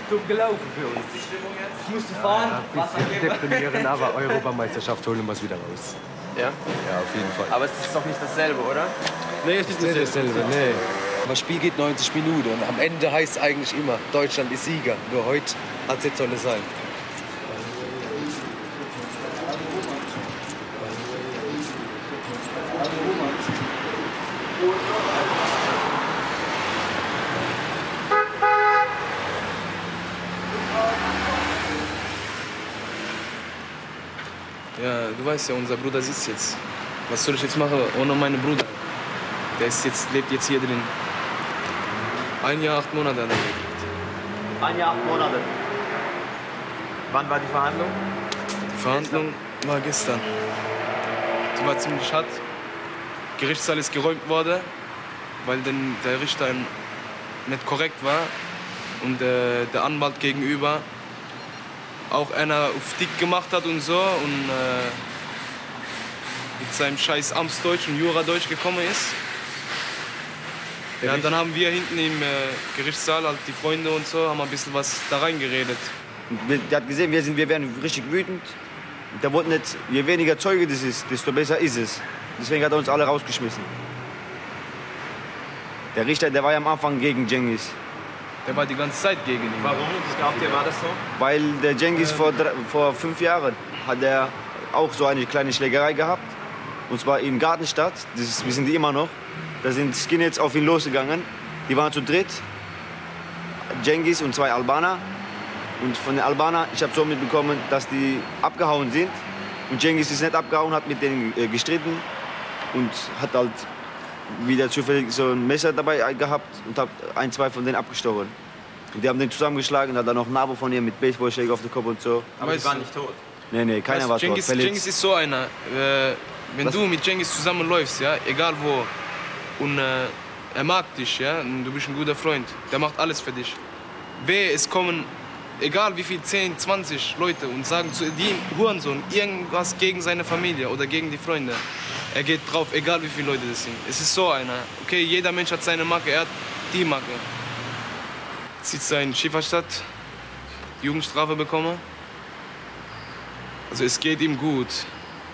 Dumm gelaufen für uns. Die Stimmung jetzt? Ich musste fahren. Ja, ein bisschen deprimieren, aber [laughs] Europameisterschaft holen wir es wieder raus. Ja? Ja, auf jeden Fall. Aber es ist doch nicht dasselbe, oder? Nee, es ist nicht dasselbe. Nee. Das Spiel geht 90 Minuten und am Ende heißt es eigentlich immer, Deutschland ist Sieger. Nur heute hat es jetzt soll es sein. Ja, du weißt ja, unser Bruder sitzt jetzt. Was soll ich jetzt machen ohne meinen Bruder? Der ist jetzt, lebt jetzt hier drin. Ein Jahr, acht Monate hat er gelebt. Ein Jahr, acht Monate. Wann war die Verhandlung? Die Verhandlung war gestern. Die war ziemlich hart. Gerichtssaal ist geräumt worden, weil denn der Richter nicht korrekt war und äh, der Anwalt gegenüber auch einer auf dick gemacht hat und so und äh, mit seinem scheiß Amtsdeutsch und Juradeutsch gekommen ist. Ja, und dann haben wir hinten im äh, Gerichtssaal, halt die Freunde und so, haben ein bisschen was da reingeredet. Der hat gesehen, wir, sind, wir werden richtig wütend. Der wollte nicht, je weniger Zeuge das ist, desto besser ist es. Deswegen hat er uns alle rausgeschmissen. Der Richter, der war ja am Anfang gegen Cengiz. Der war die ganze Zeit gegen ihn. Warum? Was glaubt ihr, war das so? Weil der Cengiz vor, drei- vor fünf Jahren hat er auch so eine kleine Schlägerei gehabt. Und zwar in Gartenstadt. Das ist, wir sind die immer noch. Da sind Skinheads auf ihn losgegangen. Die waren zu dritt. Cengiz und zwei Albaner. Und von den Albanern, ich habe so mitbekommen, dass die abgehauen sind. Und Cengiz ist nicht abgehauen, hat mit denen äh, gestritten und hat halt wieder zufällig so ein Messer dabei gehabt und hat ein, zwei von denen abgestochen. Und die haben den zusammengeschlagen und hat dann noch ein Abo von ihr mit Baseballschläger auf den Kopf und so. Aber die Weißt waren du- nicht tot. Nee, nee, keiner Weißt, war Cengiz, tot. verletzt. Cengiz ist so einer. Äh, wenn Was? du mit Cengiz zusammenläufst, ja, egal wo, und äh, er mag dich, ja, und du bist ein guter Freund, der macht alles für dich. Wehe, es kommen, egal wie viel, 10, 20 Leute und sagen zu dem Hurensohn irgendwas gegen seine Familie oder gegen die Freunde. Er geht drauf, egal wie viele Leute das sind. Es ist so einer. Okay, jeder Mensch hat seine Marke, er hat die Marke. Sitzt er in Schieferstadt, Jugendstrafe bekommen. Also es geht ihm gut.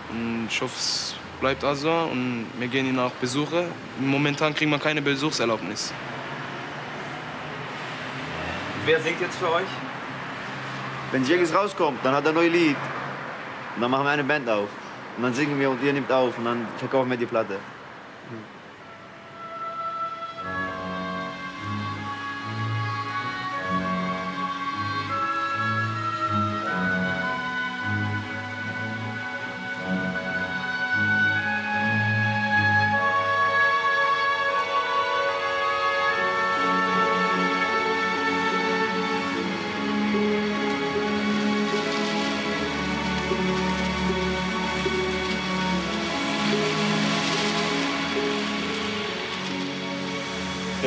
Und ich hoffe, es bleibt also. Und wir gehen ihn auch besuchen. Momentan kriegen wir keine Besuchserlaubnis. Wer singt jetzt für euch? Wenn Cengiz rauskommt, dann hat er ein neues Lied. Und dann machen wir eine Band auf. Und dann singen wir und ihr nimmt auf und dann verkaufen wir die Platte.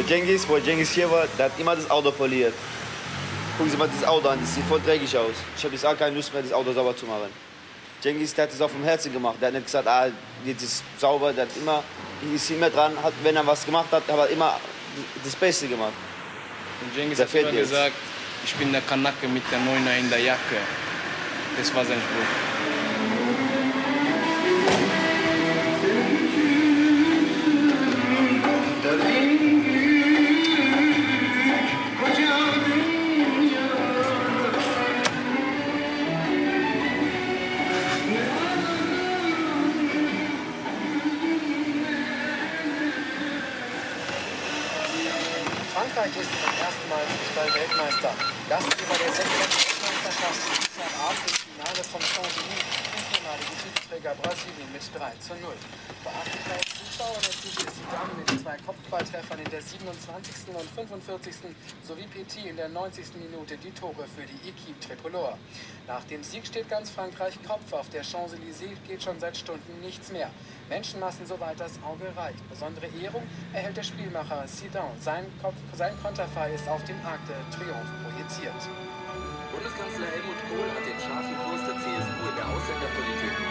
Cengiz, wo Cengiz hier war, der hat immer das Auto verliert. Gucken Sie mal das Auto an, das sieht voll dreckig aus. Ich habe jetzt auch keine Lust mehr, das Auto sauber zu machen. Cengiz, der hat das auch vom Herzen gemacht. Der hat nicht gesagt, ah, jetzt ist sauber. Der hat immer, ist immer dran, hat, wenn er was gemacht hat, hat er immer das Beste gemacht. Und Cengiz Der hat immer jetzt. gesagt, ich bin der Kanake mit der Neuner in der Jacke. Das war sein Spruch. 48. sowie Petit in der 90. Minute die Tore für die Equipe Tricolore. Nach dem Sieg steht ganz Frankreich Kopf auf der Champs-Élysées, geht schon seit Stunden nichts mehr. Menschenmassen, soweit das Auge reicht. Besondere Ehrung erhält der Spielmacher Sidon. Sein, sein Konterfei ist auf dem Arc de Triomphe projiziert. Bundeskanzler Helmut Kohl hat den scharfen Kurs der CSU in der Ausländerpolitik